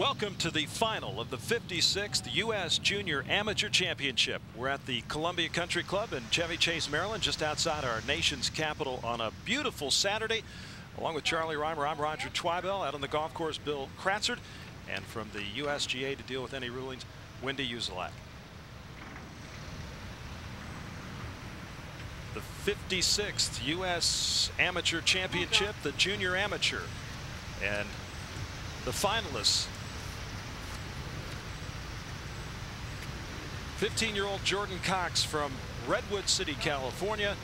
Welcome to the final of the 56th U.S. Junior Amateur Championship. We're at the Columbia Country Club in Chevy Chase, Maryland, just outside our nation's capital on a beautiful Saturday. Along with Charlie Rymer, I'm Roger Twibell. Out on the golf course, Bill Kratzert. And from the USGA to deal with any rulings, Wendy Uzelak. The 56th U.S. Amateur Championship, the Junior Amateur. And the finalists 15-year-old Jordan Cox from Redwood City, California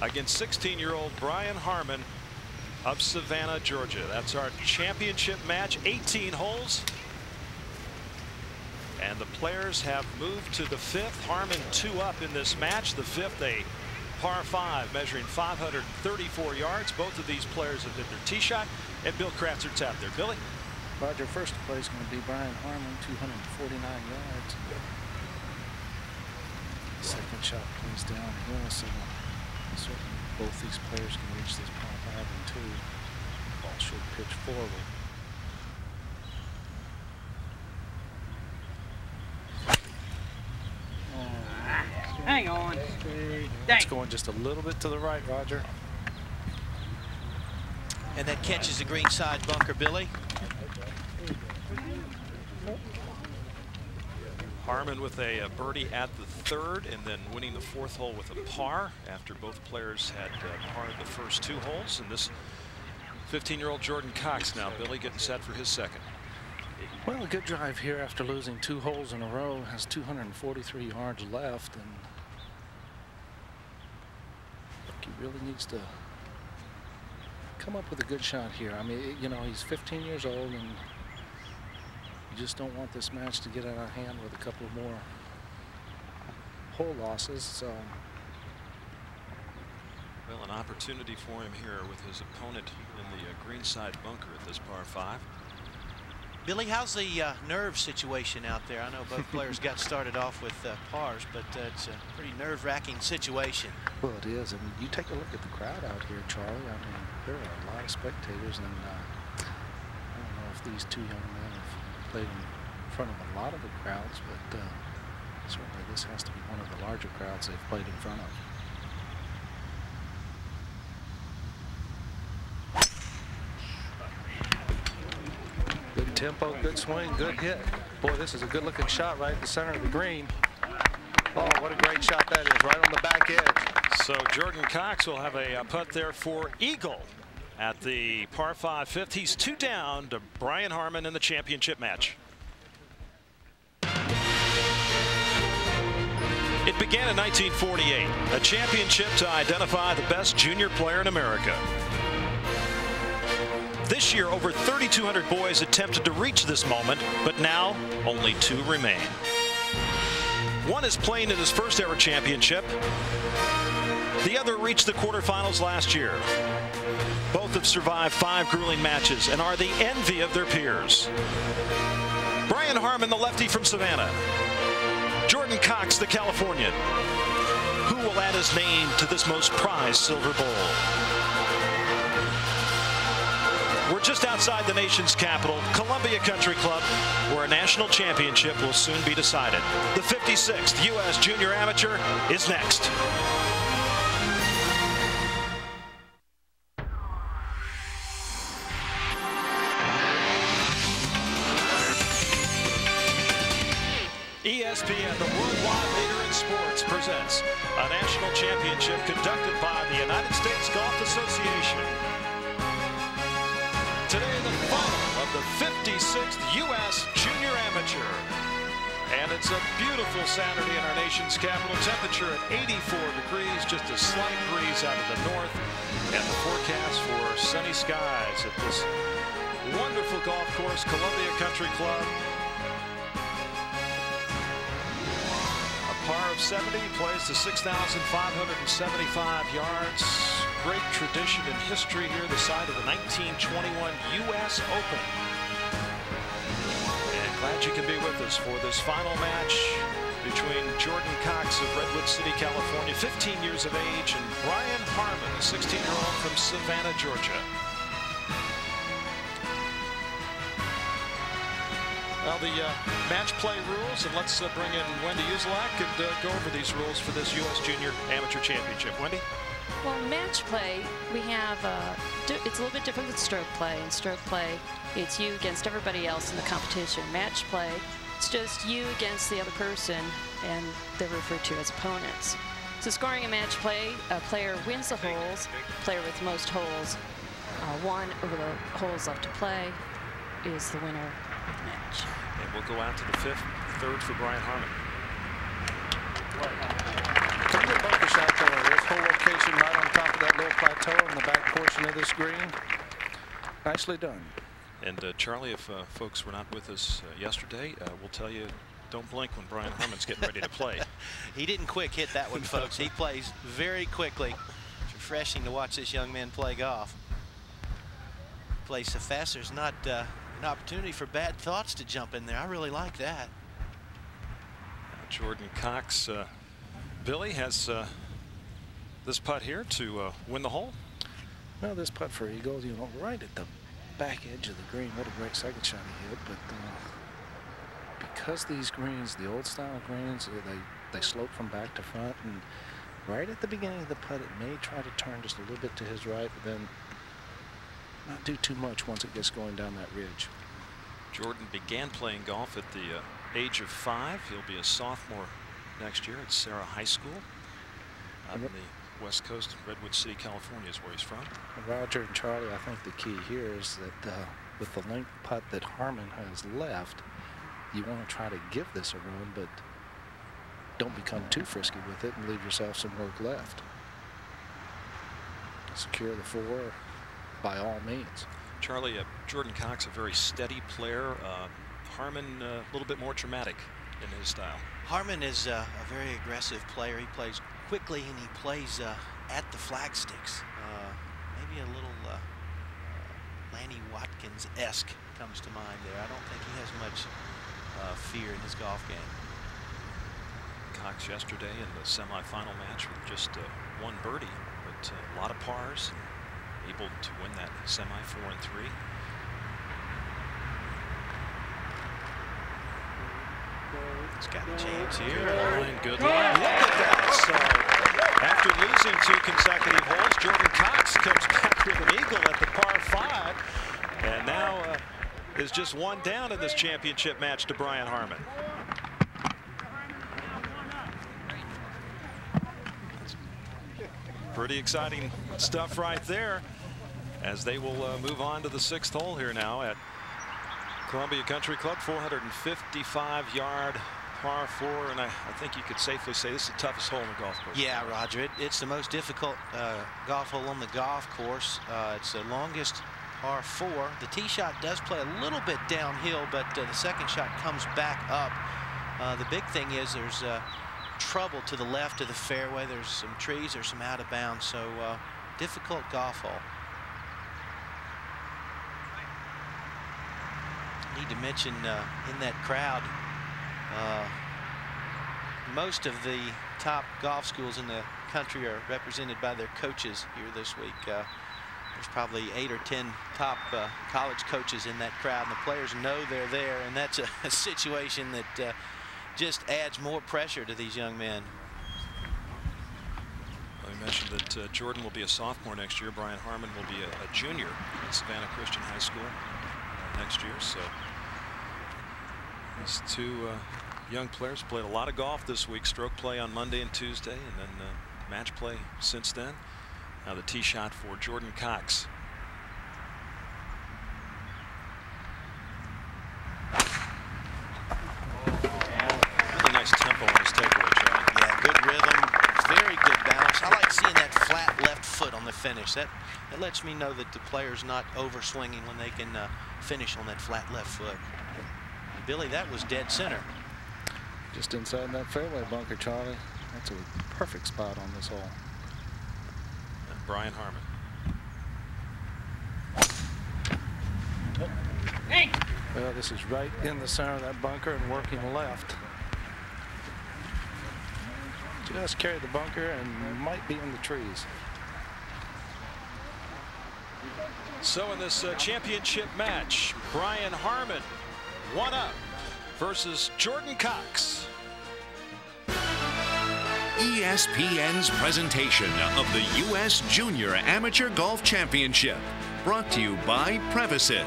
against 16-year-old Brian Harman of Savannah, Georgia. That's our championship match, 18 holes. And the players have moved to the fifth. Harman two up in this match. The fifth, a par five measuring 534 yards. Both of these players have hit their tee shot. And Bill Kratzert's out there. Billy? Roger, first play is going to be Brian Harman, 249 yards. Second shot plays downhill, so certainly both these players can reach this par five and two. Ball should pitch forward. Hang on. It's going just a little bit to the right, Roger. And that catches the green side bunker, Billy. Harman with a, a, birdie at the third and then winning the fourth hole with a par after both players had uh, parred the first two holes. And this 15-year-old Jordan Cox now, Billy getting set for his second. Well, a good drive here after losing two holes in a row. Has 243 yards left. And he really needs to come up with a good shot here. I mean, you know, he's 15 years old and you just don't want this match to get out of hand with a couple more hole losses. So. Well, an opportunity for him here with his opponent in the uh, greenside bunker at this par five. Billy, how's the uh, nerve situation out there? I know both players got started off with uh, pars, but uh, it's a pretty nerve-wracking situation. Well, it is. I mean, you take a look at the crowd out here, Charlie. I mean, there are a lot of spectators, and uh, I don't know if these two young men have played in front of a lot of the crowds, but uh, certainly this has to be one of the larger crowds they've played in front of. Good tempo, good swing, good hit. Boy, this is a good looking shot right in the center of the green. Oh, what a great shot that is, right on the back edge. So Jordan Cox will have a, a putt there for Eagle at the par 5 fifth. He's two down to Brian Harman in the championship match. It began in 1948, a championship to identify the best junior player in America. This year, over 3,200 boys attempted to reach this moment, but now only two remain. One is playing in his first ever championship. The other reached the quarterfinals last year. Both have survived five grueling matches and are the envy of their peers. Brian Harman, the lefty from Savannah. Jordan Cox, the Californian. Who will add his name to this most prized Silver Bowl? We're just outside the nation's capital, Columbia Country Club, where a national championship will soon be decided. The 56th U.S. Junior Amateur is next. ESPN, the worldwide leader in sports, presents a national championship conducted by the United States Golf Association. Today, the final of the 56th U.S. Junior Amateur. And it's a beautiful Saturday in our nation's capital. Temperature at 84 degrees, just a slight breeze out of the north. And the forecast for sunny skies at this wonderful golf course, Columbia Country Club. Par of 70, plays to 6,575 yards. Great tradition and history here, the site of the 1921 U.S. Open. And glad you can be with us for this final match between Jordan Cox of Redwood City, California, 15 years of age, and Brian Harman, a 16-year-old from Savannah, Georgia. Well, the uh, match play rules, and let's uh, bring in Wendy Uzelac and uh, go over these rules for this U.S. Junior Amateur Championship. Wendy? Well, match play, we have, uh, it's a little bit different than stroke play. In stroke play, it's you against everybody else in the competition. Match play, it's just you against the other person, and they're referred to as opponents. So scoring a match play, a player wins the holes, player with most holes, uh, one over the holes left to play, is the winner of. And we'll go out to the fifth, third for Brian Harman. Pretty good bunker shot there. This whole location right on top of that little plateau in the back portion of this green. Nicely done. And uh, Charlie, if uh, folks were not with us uh, yesterday, uh, we'll tell you don't blink when Brian Harman's getting ready to play. he didn't quick hit that one, folks. He plays very quickly. It's refreshing to watch this young man play golf. Play so fast, there's not uh, an opportunity for bad thoughts to jump in there. I really like that. Jordan Cox, uh, Billy has this putt here to win the hole. Well, this putt for Eagle, you know, right at the back edge of the green. What a great second shot he hit. But uh, because these greens, the old style greens, uh, they, they slope from back to front. And right at the beginning of the putt, it may try to turn just a little bit to his right, but then not do too much once it gets going down that ridge. Jordan began playing golf at the uh, age of five. He'll be a sophomore next year at Sarah High School out in the West Coast, Redwood City, California is where he's from. Roger and Charlie, I think the key here is that uh, with the length putt that Harman has left, you want to try to give this a run, but don't become too frisky with it and leave yourself some work left. Secure the four by all means. Charlie, uh, Jordan Cox, a very steady player. Uh, Harman, uh, a little bit more dramatic in his style. Harman is uh, a very aggressive player. He plays quickly and he plays uh, at the flag sticks. Uh, maybe a little uh, uh, Lanny Wadkins-esque comes to mind there. I don't think he has much uh, fear in his golf game. Cox yesterday in the semifinal match with just one birdie, but a lot of pars, able to win that semi four and three. He's got a chance here. Line, good line. Look at that. So after losing two consecutive holes, Jordan Cox comes back with an eagle at the par five. And now uh, is just one down in this championship match to Brian Harman. Pretty exciting stuff right there as they will uh, move on to the sixth hole here now at Columbia Country Club 455 yard par four, and I, I, think you could safely say this is the toughest hole in the golf course. Yeah, Roger. It, it's the most difficult uh, golf hole on the golf course. Uh, it's the longest par four. The tee shot does play a little bit downhill, but uh, the second shot comes back up. Uh, the big thing is there's uh, trouble to the left of the fairway. There's some trees, there's some out of bounds, so difficult golf hole. Need to mention in that crowd uh, most of the top golf schools in the country are represented by their coaches here this week. Uh, there's probably eight or ten top uh, college coaches in that crowd, and the players know they're there, and that's a, a situation that uh, just adds more pressure to these young men. Mentioned that uh, Jordan will be a sophomore next year. Brian Harman will be a, a junior at Savannah Christian High School uh, next year. So these two young players played a lot of golf this week. Stroke play on Monday and Tuesday, and then uh, match play since then. Now the tee shot for Jordan Cox. Really nice tempo on his takeaway, Charlie. Yeah, good rhythm, very good balance. I like seeing that flat left foot on the finish. That that lets me know that the player's not over swinging when they can uh, finish on that flat left foot. Billy, that was dead center. Just inside that fairway bunker, Charlie. That's a perfect spot on this hole. And Brian Harman. Hey. Well, this is right in the center of that bunker and working left. Just carry the bunker and might be in the trees. So in this uh, championship match, Brian Harman, one up versus Jordan Cox. ESPN's presentation of the U.S. Junior Amateur Golf Championship. Brought to you by Prevacid.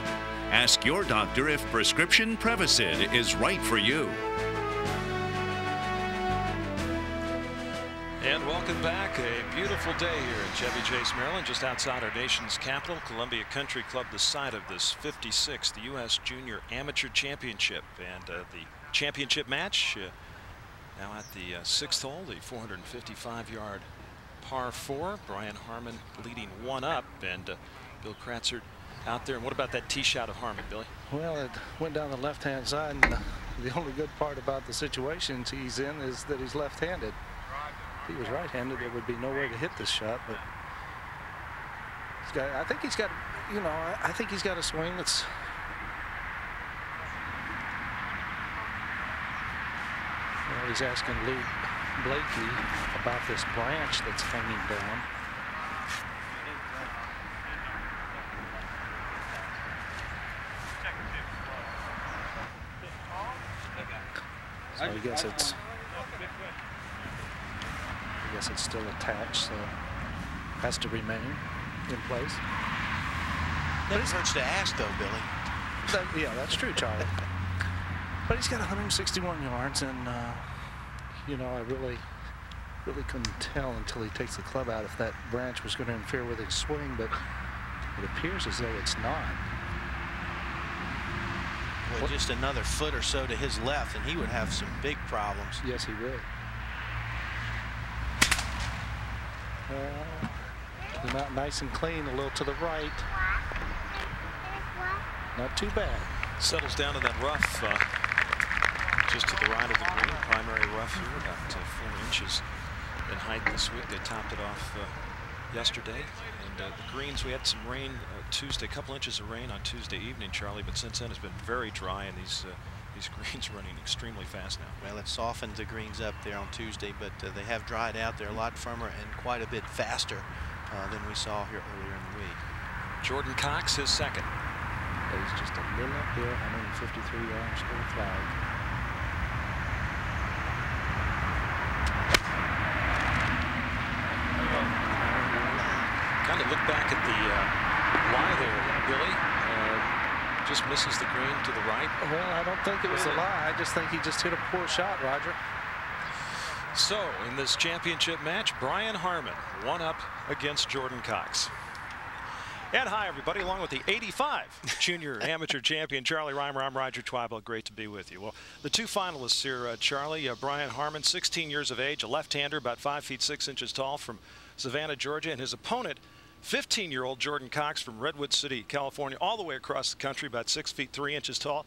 Ask your doctor if prescription Prevacid is right for you. And welcome back. A beautiful day here in Chevy Chase, Maryland, just outside our nation's capital, Columbia Country Club, the site of this 56th U.S. Junior Amateur Championship. And uh, the championship match uh, now at the uh, sixth hole, the 455 yard par four. Brian Harman leading one up and uh, Bill Kratzert out there. And what about that tee shot of Harman, Billy? Well, it went down the left hand side. And the only good part about the situations he's in is that he's left handed. If he was right handed, there would be no way to hit this shot. But he's got, I think he's got, you know, I, I think he's got a swing that's Well, he's asking Luke Blakey about this branch that's hanging down. So I guess it's guess it's still attached, so has to remain in place. Never hurts to ask though, Billy. That, yeah, that's true, Charlie. But he's got 161 yards, and uh, you know, I really, really couldn't tell until he takes the club out if that branch was going to interfere with his swing, but it appears as though it's not. Well, just another foot or so to his left, and he would have some big problems. Yes, he would. Came out nice and clean, a little to the right. Not too bad. Settles down in that rough uh, just to the right of the green. Primary rough here, about uh, four inches in height this week. They topped it off uh, yesterday. And uh, the greens, we had some rain uh, Tuesday, a couple inches of rain on Tuesday evening, Charlie, but since then it's been very dry and these uh, these greens running extremely fast now. Well, it softened the greens up there on Tuesday, but uh, they have dried out. They're a lot firmer and quite a bit faster uh, than we saw here earlier in the week. Jordan Cox, his second. He's just a little uphill, 153 yards to the flag. Kind of look back at the uh, lie there, Billy. Just misses the green to the right. Well, I don't think it was a lie. I just think he just hit a poor shot, Roger. So, in this championship match, Brian Harman one up against Jordan Cox. And hi, everybody, along with the 85 junior amateur champion, Charlie Rymer. I'm Roger Twibell. Great to be with you. Well, the two finalists here, uh, Charlie, uh, Brian Harman, 16 years of age, a left-hander, about 5 feet 6 inches tall from Savannah, Georgia, and his opponent, 15-year-old Jordan Cox from Redwood City, California, all the way across the country, about 6 feet 3 inches tall.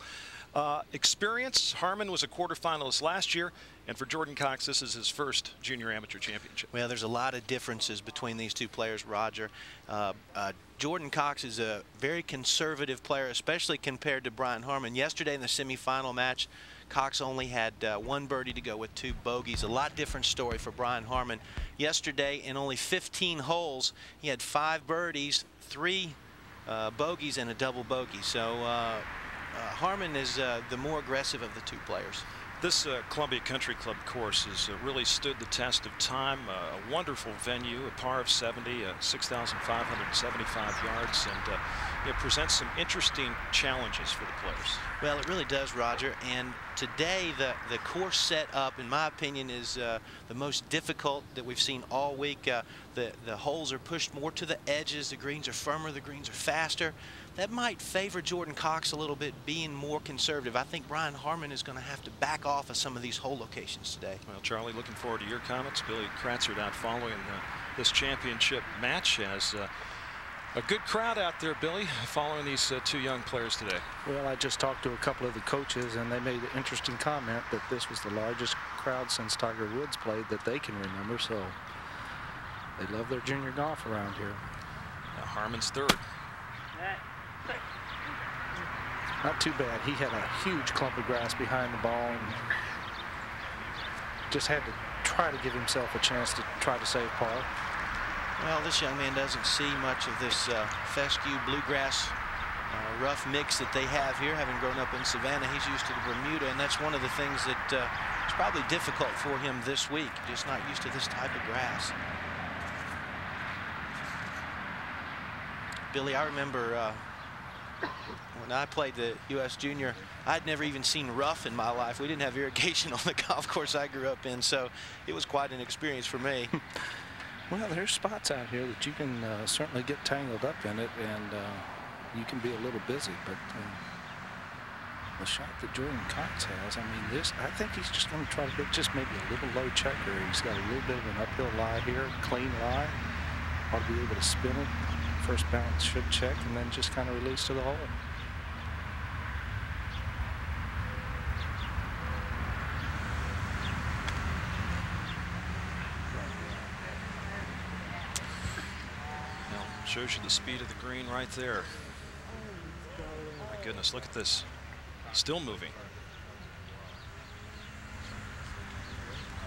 Uh, experience, Harman was a quarterfinalist last year, and for Jordan Cox, this is his first junior amateur championship. Well, there's a lot of differences between these two players, Roger. Uh, uh, Jordan Cox is a very conservative player, especially compared to Brian Harman. Yesterday in the semifinal match, Cox only had uh, one birdie to go with two bogeys. A lot different story for Brian Harman. Yesterday, in only 15 holes, he had five birdies, three uh, bogeys, and a double bogey. So uh, uh, Harman is uh, the more aggressive of the two players. This uh, Columbia Country Club course has uh, really stood the test of time. Uh, a wonderful venue, a par of 70, uh, 6,575 yards, and uh, it presents some interesting challenges for the players. Well, it really does, Roger. And today, the, the course set up, in my opinion, is uh, the most difficult that we've seen all week. The, the holes are pushed more to the edges. The greens are firmer. The greens are faster. That might favor Jordan Cox a little bit, being more conservative. I think Brian Harman is going to have to back off of some of these hole locations today. Well, Charlie, looking forward to your comments. Billy Kratzert out following uh, this championship match as uh, a good crowd out there, Billy, following these uh, two young players today. Well, I just talked to a couple of the coaches, and they made an interesting comment that this was the largest crowd since Tiger Woods played that they can remember. So they love their junior golf around here. Now Harman's third. Not too bad. He had a huge clump of grass behind the ball and just had to try to give himself a chance to try to save par. Well, this young man doesn't see much of this uh, fescue bluegrass uh, rough mix that they have here, having grown up in Savannah. He's used to the Bermuda, and that's one of the things that uh, is probably difficult for him this week, just not used to this type of grass. Billy, I remember uh, when I played the U.S. Junior, I'd never even seen rough in my life. We didn't have irrigation on the golf course I grew up in, so it was quite an experience for me. well, there's spots out here that you can uh, certainly get tangled up in it, and uh, you can be a little busy, but uh, the shot that Jordan Cox has, I mean, this, I think he's just going to try to hit just maybe a little low checker. He's got a little bit of an uphill lie here, clean lie. Ought to be able to spin it. First bounce should check, and then just kind of release to the hole. Well, shows you the speed of the green right there. My goodness, look at this. Still moving.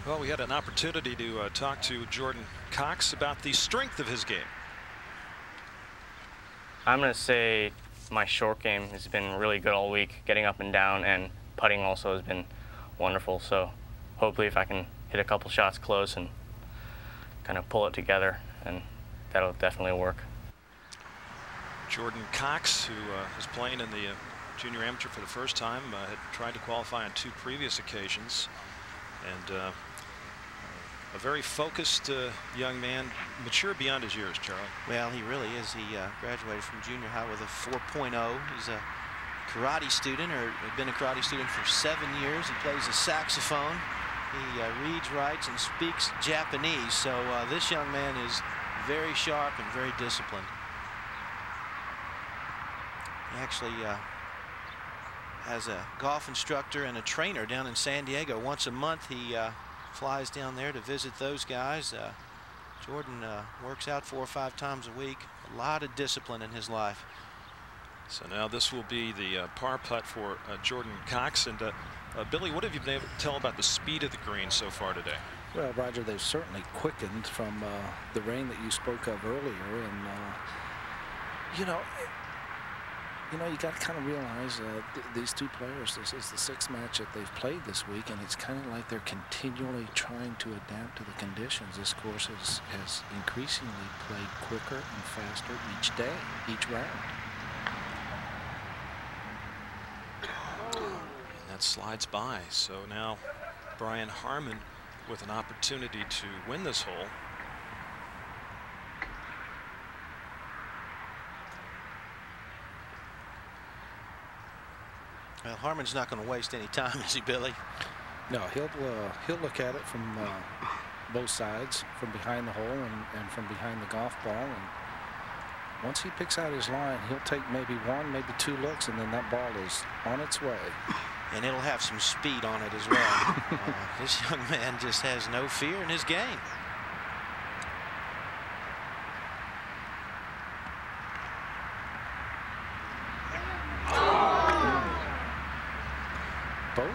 Well, we had an opportunity to uh, talk to Jordan Cox about the strength of his game. I'm going to say my short game has been really good all week, getting up and down, and putting also has been wonderful. So hopefully if I can hit a couple shots close and kind of pull it together, and that'll definitely work. Jordan Cox, who uh, is playing in the uh, junior amateur for the first time, uh, had tried to qualify on two previous occasions. And uh, a very focused uh, young man, mature beyond his years, Charlie. Well, he really is. He uh, graduated from junior high with a 4.0. He's a karate student, or been a karate student for seven years. He plays the saxophone. He reads, writes, and speaks Japanese. So this young man is very sharp and very disciplined. He actually uh, has a golf instructor and a trainer down in San Diego. Once a month, he uh, flies down there to visit those guys. Uh, Jordan uh, works out four or five times a week. A lot of discipline in his life. So now this will be the uh, par putt for uh, Jordan Cox. And uh, uh, Billy, what have you been able to tell about the speed of the green so far today? Well, Roger, they've certainly quickened from uh, the rain that you spoke of earlier. And, you know, you know, you got to kind of realize uh, th these two players, this is the sixth match that they've played this week, and it's kind of like they're continually trying to adapt to the conditions. This course has, has increasingly played quicker and faster each day, each round. And that slides by. So now Brian Harman with an opportunity to win this hole. Well, Harman's not going to waste any time, is he, Billy? No, he'll uh, he'll look at it from uh, both sides, from behind the hole and, and from behind the golf ball. And once he picks out his line, he'll take maybe one, maybe two looks, and then that ball is on its way. And it'll have some speed on it as well. uh, this young man just has no fear in his game.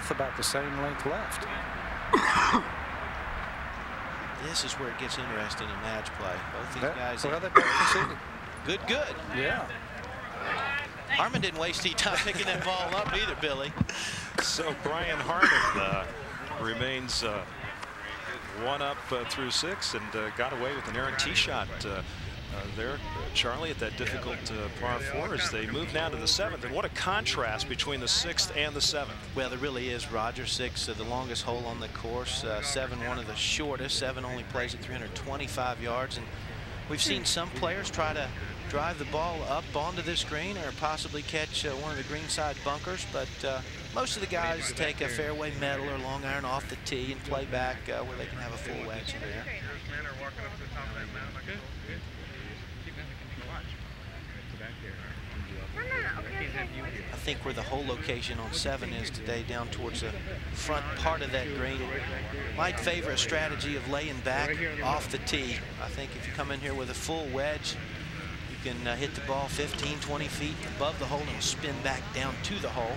Both about the same length left. this is where it gets interesting in match play. Both these that, guys. Well, they both conceded. Good, good. Yeah. Harman didn't waste any time picking that ball up either, Billy. So Brian Harman uh, remains uh, one up uh, through six and uh, got away with an errant tee shot uh, uh, there, Charlie, at that difficult uh, par four as they move now to the seventh. And what a contrast between the sixth and the seventh. Well, there really is. Roger, six, uh, the longest hole on the course. Uh, seven, one of the shortest. Seven only plays at 325 yards. And we've seen some players try to drive the ball up onto this green or possibly catch uh, one of the greenside bunkers. But uh, most of the guys take a fairway metal or long iron off the tee and play back where they can have a full wedge in there. I think where the hole location on seven is today, down towards the front part of that green, might favor a strategy of laying back off the tee. I think if you come in here with a full wedge, you can uh, hit the ball 15, 20 feet above the hole and spin back down to the hole.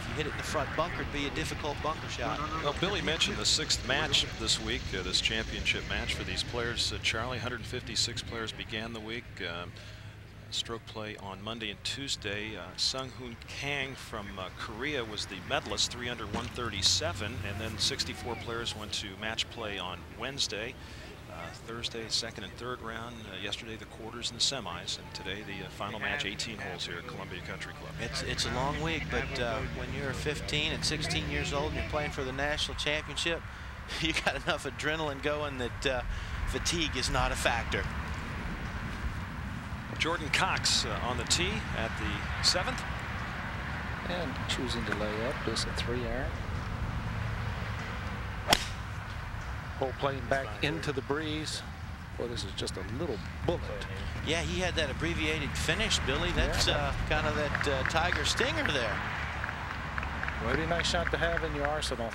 If you hit it in the front bunker, it'd be a difficult bunker shot. Well, Billy mentioned the sixth match this week, uh, this championship match for these players. Uh, Charlie, 156 players began the week. Um, stroke play on Monday and Tuesday. Uh, Sung Hoon Kang from uh, Korea was the medalist, 3 under 137, and then 64 players went to match play on Wednesday. Uh, Thursday, second and third round. Uh, yesterday, the quarters and the semis, and today the uh, final match, 18 holes here at Columbia Country Club. It's it's a long week, but uh, when you're 15 and 16 years old and you're playing for the national championship, you got enough adrenaline going that uh, fatigue is not a factor. Jordan Cox uh, on the tee at the seventh. And choosing to lay up, just a three iron. Hole playing back into the breeze. Well, this is just a little bullet. Yeah, he had that abbreviated finish, Billy. That's uh, kind of that uh, Tiger Stinger there. Very nice shot to have in your arsenal.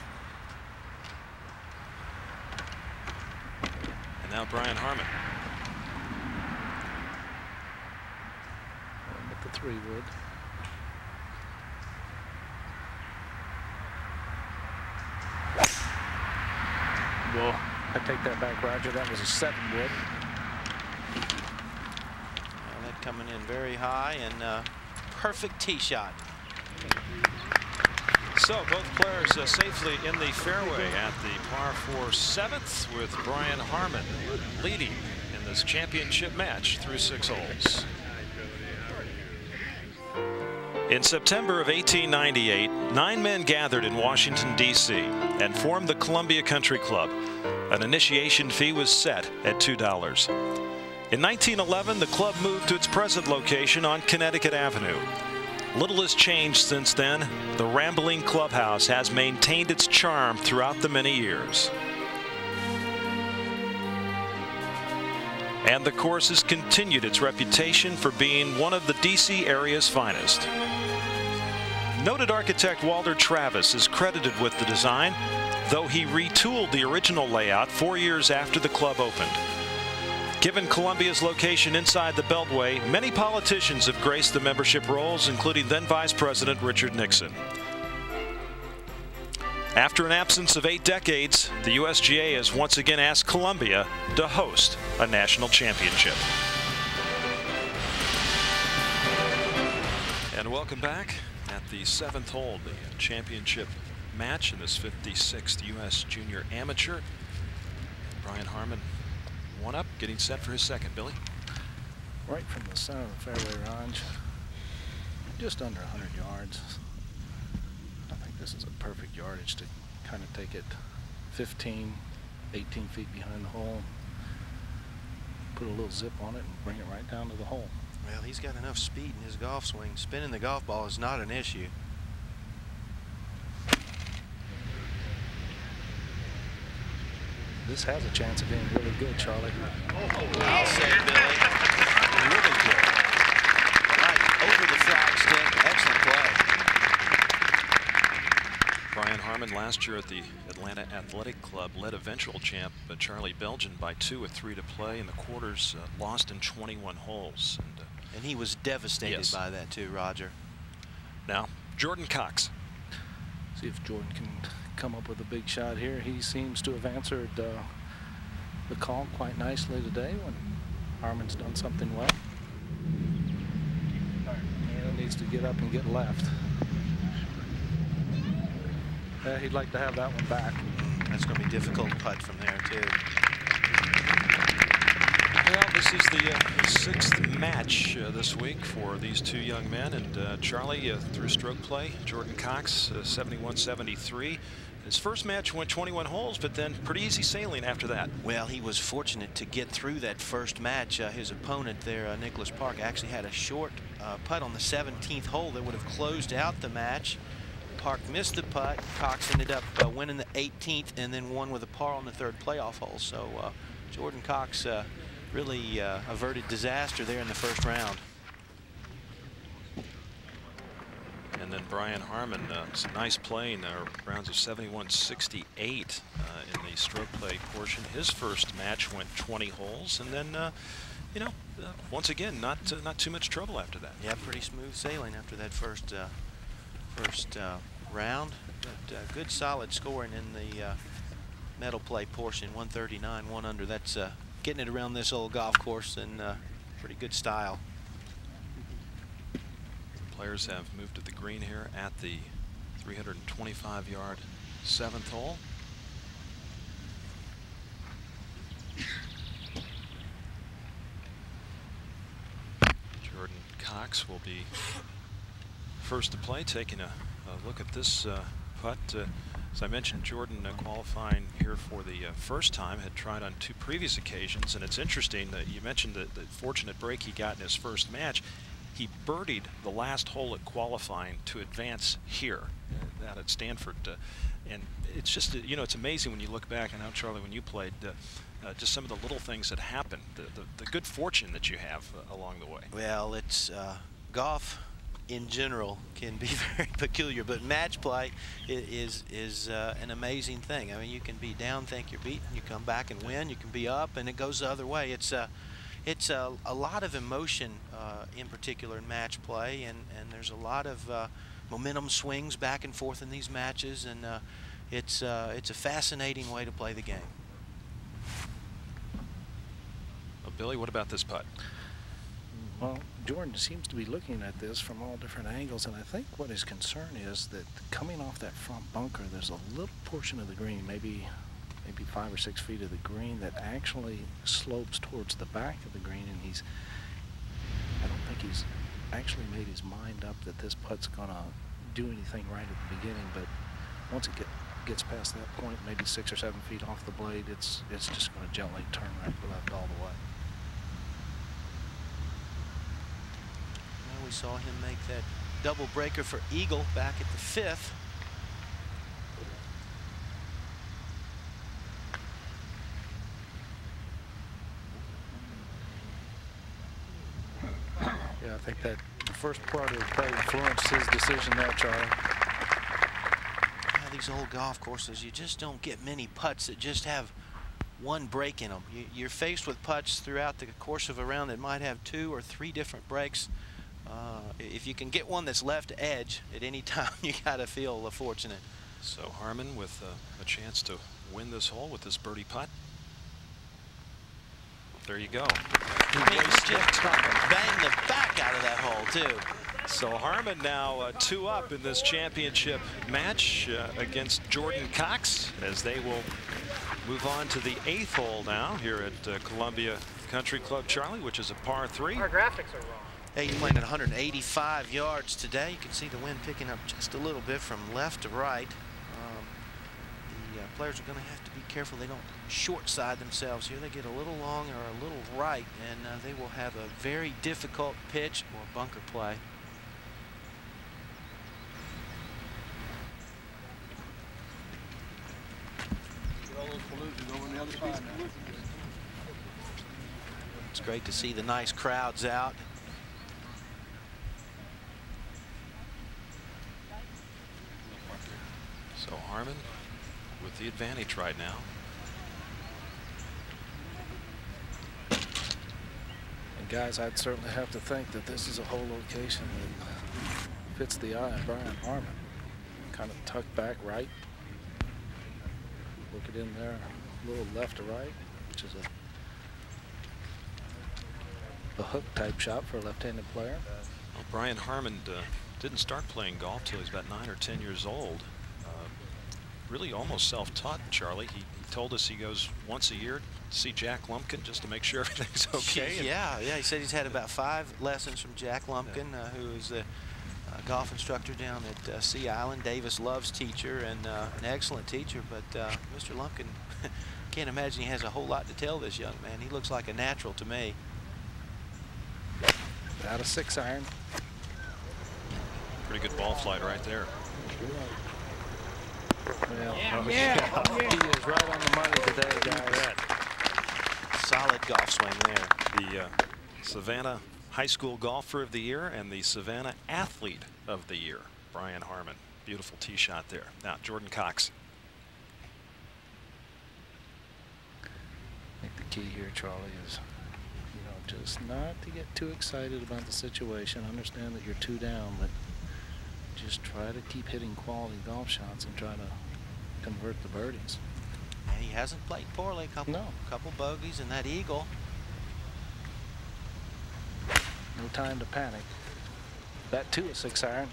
And now Brian Harman. With the three wood. Whoa. I take that back, Roger. That was a seven wood. Well, that coming in very high and uh, perfect tee shot. So both players uh, safely in the fairway at the par four seventh with Brian Harman leading in this championship match through six holes. In September of 1898, nine men gathered in Washington, D.C. and formed the Columbia Country Club. An initiation fee was set at $2. In 1911, the club moved to its present location on Connecticut Avenue. Little has changed since then. The rambling clubhouse has maintained its charm throughout the many years. And the course has continued its reputation for being one of the D.C. area's finest. Noted architect Walter Travis is credited with the design, though he retooled the original layout four years after the club opened. Given Columbia's location inside the Beltway, many politicians have graced the membership rolls, including then Vice President Richard Nixon. After an absence of eight decades, the USGA has once again asked Columbia to host a national championship. And welcome back at the seventh hole, the championship match in this 56th U.S. Junior Amateur. Brian Harman one up, getting set for his second. Billy? Right from the center of the fairway, range, Just under 100 yards. I think this is a perfect yardage to kind of take it 15, 18 feet behind the hole. Put a little zip on it and bring it right down to the hole. Well, he's got enough speed in his golf swing. Spinning the golf ball is not an issue. This has a chance of being really good, Charlie. I'll say, Billy. Really good. Right over the flag stick. Excellent play. Brian Harman last year at the Atlanta Athletic Club led eventual champ uh, Charlie Beljan by two with three to play in the quarters uh, lost in 21 holes. And, uh, and he was devastated yes. by that too, Roger. Now, Jordan Cox. See if Jordan can come up with a big shot here. He seems to have answered uh, the call quite nicely today when Harman's done something well. And needs to get up and get left. Uh, he'd like to have that one back. That's going to be difficult putt from there too. Well, this is the uh, sixth match uh, this week for these two young men. And uh, Charlie, uh, through stroke play, Jordan Cox, 71-73. His first match went 21 holes, but then pretty easy sailing after that. Well, he was fortunate to get through that first match. Uh, his opponent there, uh, Nicholas Park, actually had a short uh, putt on the 17th hole that would have closed out the match. Park missed the putt. Cox ended up uh, winning the 18th and then won with a par on the third playoff hole. So uh, Jordan Cox uh, really averted disaster there in the first round. And then Brian Harman, uh, some nice playing, uh, rounds of 71-68 uh, in the stroke play portion. His first match went 20 holes, and then, uh, you know, uh, once again, not uh, not too much trouble after that. Yeah, pretty smooth sailing after that first first uh, round. But uh, good, solid scoring in the uh, medal play portion, 139, one under. That's getting it around this old golf course in pretty good style. Players have moved to the green here at the 325 yard seventh hole. Jordan Cox will be first to play, taking a, a look at this uh, putt. Uh, as I mentioned, Jordan uh, qualifying here for the uh, first time, had tried on two previous occasions, and it's interesting that you mentioned the, the fortunate break he got in his first match. He birdied the last hole at qualifying to advance here, uh, out at Stanford. Uh, and it's just, uh, you know, it's amazing when you look back, and how, Charlie, when you played, uh, just some of the little things that happen, the, the, the good fortune that you have along the way. Well, it's golf in general can be very peculiar, but match play is is uh, an amazing thing. I mean, you can be down, think you're beaten, you come back and win. You can be up, and it goes the other way. It's a uh, it's a, a lot of emotion, uh, in particular in match play, and and there's a lot of uh, momentum swings back and forth in these matches, and uh, it's uh, it's a fascinating way to play the game. Well, Billy, what about this putt? Well, Jordan seems to be looking at this from all different angles, and I think what his concern is that coming off that front bunker, there's a little portion of the green, maybe maybe five or six feet of the green that actually slopes towards the back of the green, and he's I don't think he's actually made his mind up that this putt's gonna do anything right at the beginning, but once it get, gets past that point, maybe six or seven feet off the blade, it's it's just gonna gently turn right left all the way. We saw him make that double breaker for Eagle back at the fifth. Yeah, I think that the first part of the play influenced his decision there, Charlie. Yeah, these old golf courses, you just don't get many putts that just have one break in them. You, are faced with putts throughout the course of a round that might have two or three different breaks. Uh, if you can get one that's left edge at any time, you got to feel fortunate. So Harman with uh, a chance to win this hole with this birdie putt. There you go. He just bang the back out of that hole, too. So Harman now uh, two up in this championship match uh, against Jordan Cox as they will move on to the eighth hole now here at uh, Columbia Country Club, Charlie, which is a par three. Our graphics are wrong. Playing at 185 yards today. You can see the wind picking up just a little bit from left to right. Um, the uh, players are going to have to be careful they don't short side themselves here. They get a little long or a little right, and uh, they will have a very difficult pitch or bunker play. It's great to see the nice crowds out. So Harman with the advantage right now. And guys, I'd certainly have to think that this is a whole location that fits the eye of Brian Harman. Kind of tucked back right. Look it in there, a little left to right, which is a, a hook type shot for a left-handed player. Well, Brian Harman uh, didn't start playing golf till he was about nine or 10 years old really almost self-taught, Charlie. He, he, told us he goes once a year to see Jack Lumpkin just to make sure everything's okay. Yeah, yeah. He said he's had about five lessons from Jack Lumpkin, uh, who is the uh, golf instructor down at uh, Sea Island. Davis Love's teacher and uh, an excellent teacher, but uh, Mr. Lumpkin can't imagine he has a whole lot to tell this young man. He looks like a natural to me. Out of six iron. Pretty good ball flight right there. Well, yeah. yeah. He is right on the money today, guys. Solid golf swing there. The uh, Savannah High School Golfer of the Year and the Savannah Athlete of the Year, Brian Harman. Beautiful tee shot there. Now, Jordan Cox. I think the key here, Charlie, is you know just not to get too excited about the situation. Understand that you're two down, but just try to keep hitting quality golf shots and try to convert the birdies. And he hasn't played poorly. A couple, no. couple bogeys and that eagle. No time to panic. That too a six iron.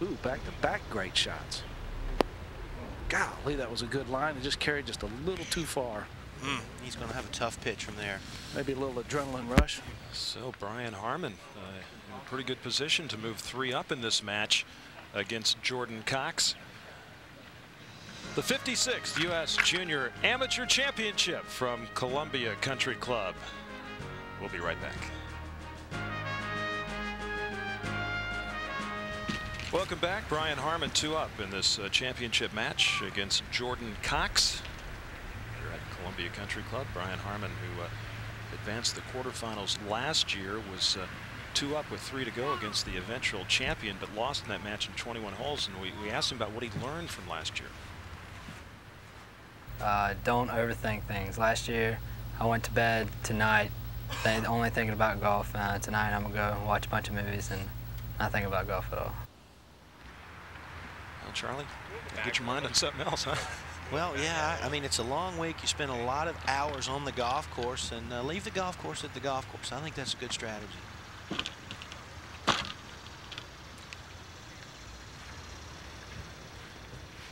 Ooh, back to back great shots. Golly, that was a good line. It just carried just a little too far. Mm, he's going to have a tough pitch from there. Maybe a little adrenaline rush. So Brian Harman uh, in a pretty good position to move three up in this match against Jordan Cox. The 56th U.S. Junior Amateur Championship from Columbia Country Club. We'll be right back. Welcome back. Brian Harman two up in this uh, championship match against Jordan Cox here at Columbia Country Club. Brian Harman, who uh, advanced the quarterfinals last year was uh, two up with three to go against the eventual champion but lost in that match in 21 holes and we, we asked him about what he learned from last year. Uh, don't overthink things. Last year I went to bed tonight only thinking about golf. Uh, tonight I'm going to go watch a bunch of movies and not think about golf at all. Well, Charlie, get your mind on something else, huh? Well, yeah, I mean, it's a long week. You spend a lot of hours on the golf course and uh, leave the golf course at the golf course. I think that's a good strategy.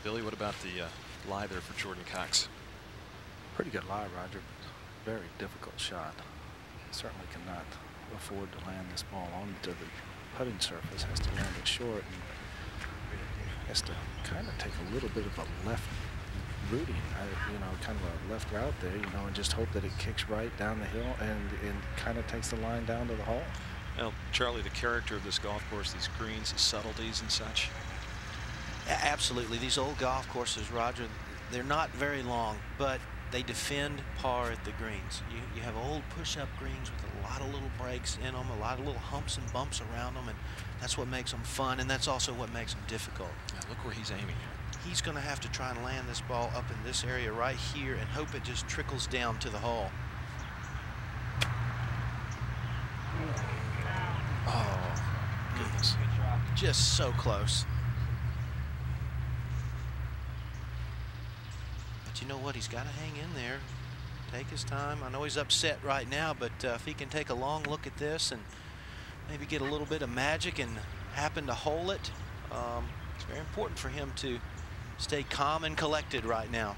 Billy, what about the uh, lie there for Jordan Cox? Pretty good lie, Roger. Very difficult shot. Certainly cannot afford to land this ball onto the putting surface. Has to land it short and has to kind of take a little bit of a left rooting, uh, you know, kind of a left route there, you know, and just hope that it kicks right down the hill and, and kind of takes the line down to the hole. Well, Charlie, the character of this golf course, these greens, the subtleties and such. Absolutely. These old golf courses, Roger, they're not very long, but they defend par at the greens. You, you have old push-up greens with a lot of little breaks in them, a lot of little humps and bumps around them, and that's what makes them fun, and that's also what makes them difficult. Yeah, look where he's aiming He's going to have to try and land this ball up in this area right here and hope it just trickles down to the hole. Oh, goodness. Just so close. But you know what? He's got to hang in there. Take his time. I know he's upset right now, but uh, if he can take a long look at this and maybe get a little bit of magic and happen to hole it, um, it's very important for him to stay calm and collected right now.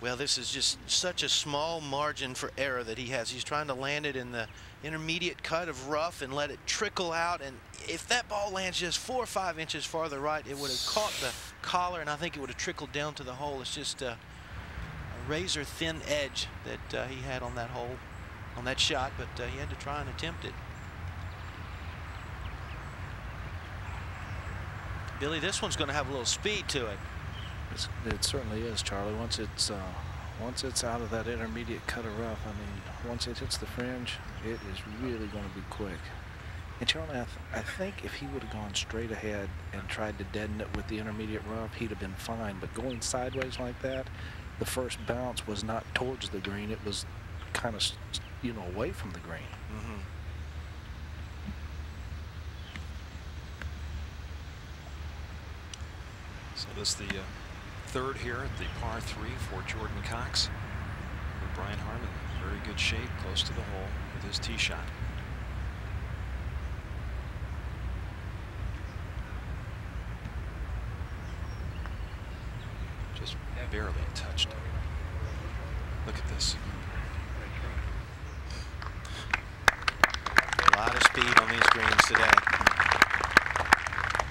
Well, this is just such a small margin for error that he has. He's trying to land it in the intermediate cut of rough and let it trickle out. And if that ball lands just four or five inches farther right, it would have caught the collar and I think it would have trickled down to the hole. It's just a, a razor thin edge that uh, he had on that hole, on that shot, but uh, he had to try and attempt it. Billy, this one's going to have a little speed to it. It's, it certainly is, Charlie. Once it's uh, once it's out of that intermediate cut of rough, I mean, once it hits the fringe, it is really going to be quick. And Charlie, I, th I think if he would have gone straight ahead and tried to deaden it with the intermediate rough, he'd have been fine. But going sideways like that, the first bounce was not towards the green. It was kind of, you know, away from the green. Mm -hmm. So this the uh, third here at the par three for Jordan Cox. And Brian Harman, very good shape, close to the hole with his tee shot. Just barely touched. Look at this. A lot of speed on these greens today.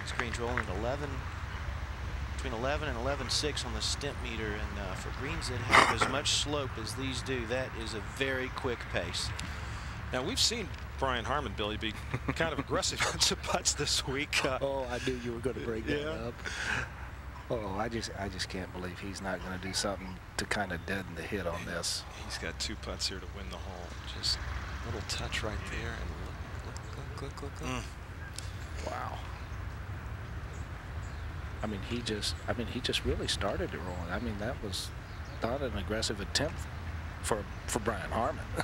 This green's rolling 11 between 11 and 11.6 on the Stimpmeter. And uh, for greens that have as much slope as these do, that is a very quick pace. Now, we've seen Brian Harman, Billy, be kind of aggressive on some putts this week. Uh, oh, I knew you were going to bring that yeah. up. Oh, I just, I just can't believe he's not going to do something to kind of deaden the hit on this. He's got two putts here to win the hole. Just a little touch right there, and look, look, look, look, look, look. Mm. Wow. I mean, he just, I mean, he just really started it rolling. I mean, that was not an aggressive attempt for for Brian Harman.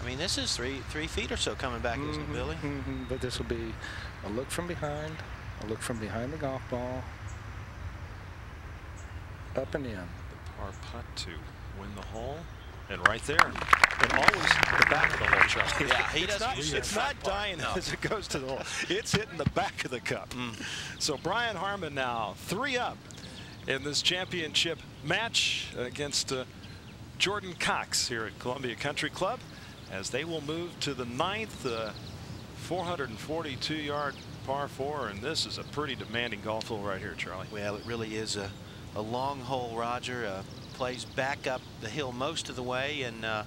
I mean, this is three three feet or so coming back, mm -hmm, isn't it, Billy? Mm -hmm, but this will be a look from behind, a look from behind the golf ball. up and in. The par putt to win the hole. And right there, and always the back of hole, Charlie. Yeah, he it's doesn't not, it's not dying no. as it goes to the hole. It's hitting the back of the cup. Mm. So Brian Harman now three up in this championship match against uh, Jordan Cox here at Columbia Country Club as they will move to the ninth, uh, 442 yard par four. And this is a pretty demanding golf hole right here, Charlie. Well, it really is a, a long hole, Roger. Uh, plays back up the hill most of the way, and uh,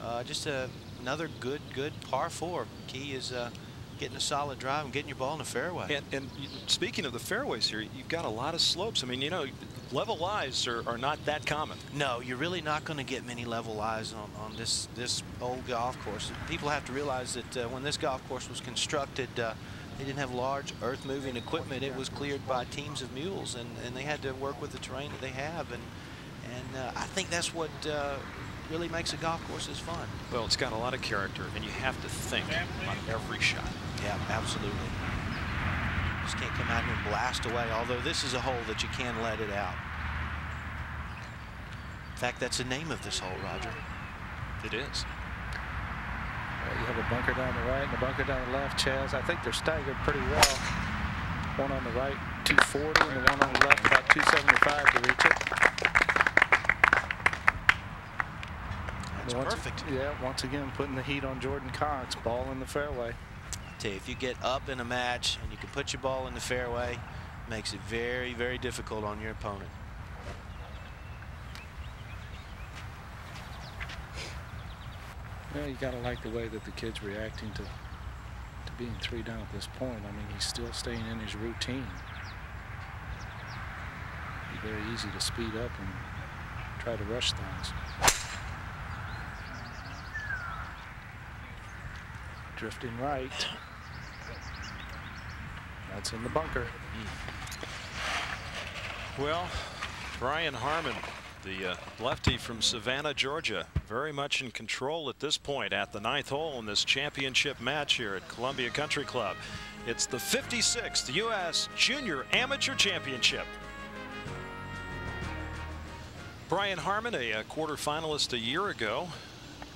uh, just a, another good, good par four. Key is uh, getting a solid drive and getting your ball in the fairway. And, and speaking of the fairways here, you've got a lot of slopes. I mean, you know, level lies are, are not that common. No, you're really not going to get many level lies on, on this this old golf course. People have to realize that uh, when this golf course was constructed, uh, they didn't have large earth-moving equipment. It was cleared by teams of mules, and, and they had to work with the terrain that they have. And and uh, I think that's what uh, really makes a golf course is fun. Well, it's got a lot of character, and you have to think on every shot. Yeah, absolutely. Just can't come out here and blast away. Although this is a hole that you can let it out. In fact, that's the name of this hole, Roger. It is. Uh, you have a bunker down the right and a bunker down the left, Chaz. I think they're staggered pretty well. One on the right, 240, and the one on the left, about 275 to reach it. That's Once- perfect. Yeah, once again, putting the heat on Jordan Cox. Ball in the fairway. tell you, if you get up in a match and you can put your ball in the fairway, makes it very, very difficult on your opponent. Yeah, you gotta like the way that the kid's reacting to to being three down at this point. I mean, he's still staying in his routine. Be very easy to speed up and try to rush things. Drifting right. That's in the bunker. Well, Brian Harman, the uh, lefty from Savannah, Georgia, very much in control at this point at the ninth hole in this championship match here at Columbia Country Club. It's the 56th U.S. Junior Amateur Championship. Brian Harman, a, uh quarterfinalist a year ago,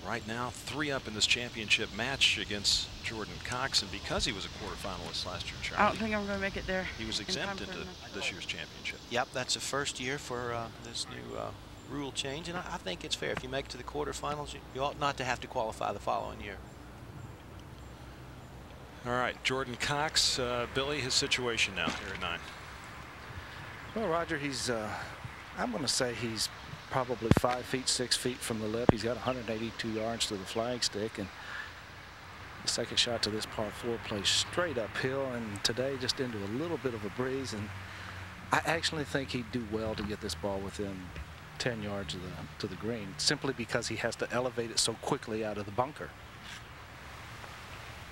right now three up in this championship match against Jordan Cox, and because he was a quarterfinalist last year, Charlie, I don't think I'm going to make it there. he was in time exempt into this year's championship. Yep, that's the first year for uh, this new uh, rule change, and I, I think it's fair. If you make it to the quarterfinals, you, you ought not to have to qualify the following year. All right, Jordan Cox, uh, Billy, his situation now here at nine. Well, Roger, he's, uh, I'm going to say he's probably five feet, six feet from the lip. He's got 182 yards to the flagstick, and the second shot to this par four plays straight uphill, and today just into a little bit of a breeze. And I actually think he'd do well to get this ball within 10 yards of the to the green, simply because he has to elevate it so quickly out of the bunker.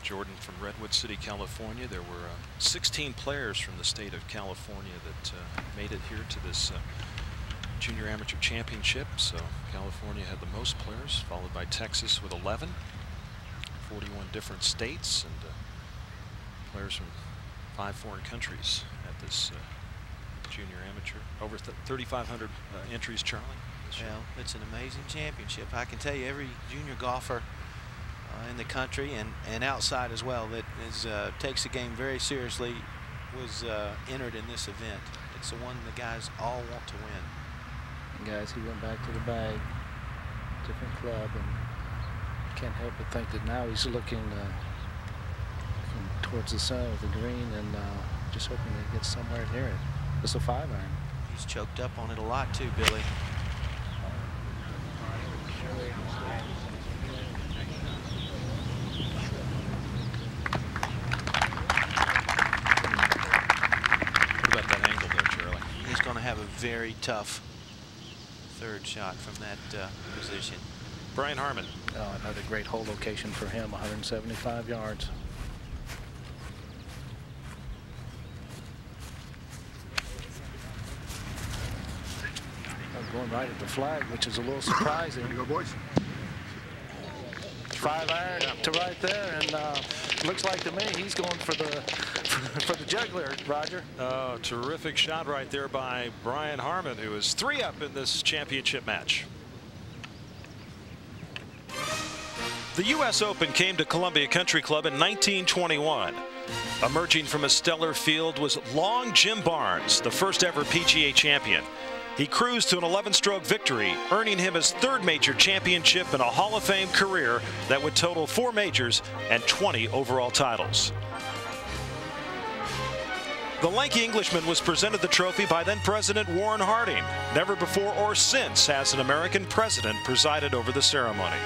Jordan from Redwood City, California. There were uh, 16 players from the state of California that uh, made it here to this uh, Junior Amateur Championship. So California had the most players, followed by Texas with 11, 41 different states, and uh, players from five foreign countries at this uh, Junior Amateur. Over th 3,500 uh, entries, Charlie. Well, it's an amazing championship. I can tell you every junior golfer uh, in the country and, and outside as well that is uh, takes the game very seriously was uh, entered in this event. It's the one the guys all want to win. And guys, he went back to the bag, different club, and can't help but think that now he's looking, uh, looking towards the center of the green and uh, just hoping to get somewhere near it. It's a five iron. He's choked up on it a lot too, Billy. What about that angle there, Charlie? He's going to have a very tough third shot from that uh, position. Brian Harman. Oh, another great hole location for him, 175 yards. Oh, Going right at the flag, which is a little surprising. Here you go, boys. Five iron up to right there, and uh, looks like to me he's going for the for the juggler, Roger. Oh, terrific shot right there by Brian Harman, who is three up in this championship match. The U.S. Open came to Columbia Country Club in 1921. Emerging from a stellar field was long Jim Barnes, the first ever PGA champion. He cruised to an 11-stroke victory, earning him his third major championship in a Hall of Fame career that would total four majors and 20 overall titles. The lanky Englishman was presented the trophy by then President Warren Harding. Never before or since has an American president presided over the ceremony.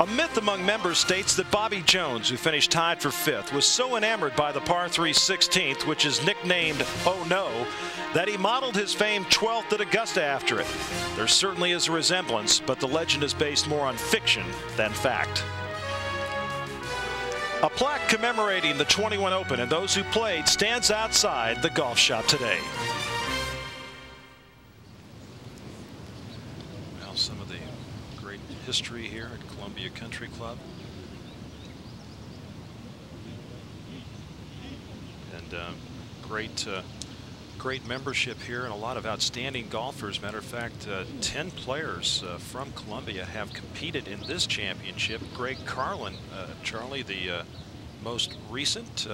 A myth among members states that Bobby Jones, who finished tied for fifth, was so enamored by the par 3 16th, which is nicknamed Oh No, that he modeled his famed 12th at Augusta after it. There certainly is a resemblance, but the legend is based more on fiction than fact. A plaque commemorating the 21 Open and those who played stands outside the golf shop today. Well, some of the great history here at Columbia Country Club. And uh, great uh, great membership here and a lot of outstanding golfers. Matter of fact, uh, 10 players uh, from Columbia have competed in this championship. Greg Carlin, uh, Charlie, the most recent.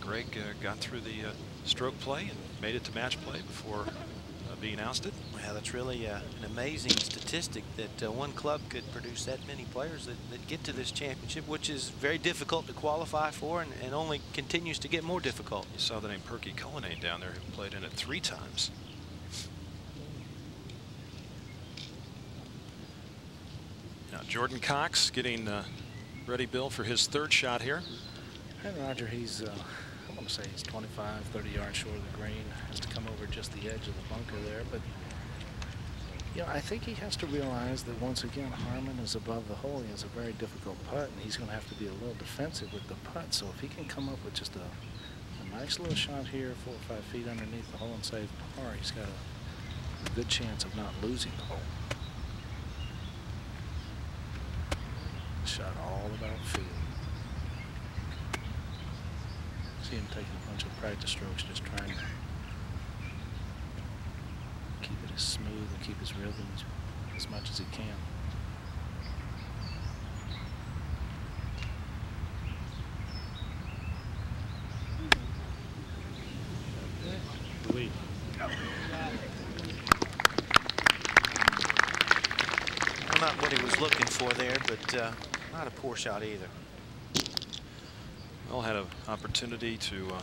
Greg got through the stroke play and made it to match play before being ousted. Yeah, that's really uh, an amazing statistic that uh, one club could produce that many players that, that, get to this championship, which is very difficult to qualify for and, and only continues to get more difficult. You saw the name Perky Cullinane down there who played in it three times. Now Jordan Cox getting uh, ready, Bill, for his third shot here. And Roger, he's uh, I want to say he's 25, 30 yards short of the green. Has to come over just the edge of the bunker there. But, you know, I think he has to realize that once again, Harman is above the hole. He has a very difficult putt, and he's going to have to be a little defensive with the putt. So if he can come up with just a, a nice little shot here, four or five feet underneath the hole and save par, he's got a, a good chance of not losing the hole. Shot all about feel. See him taking a bunch of practice strokes, just trying to keep it as smooth and keep his rhythm as much as he can. Well, not what he was looking for there, but uh, not a poor shot either. Well, had an opportunity to uh,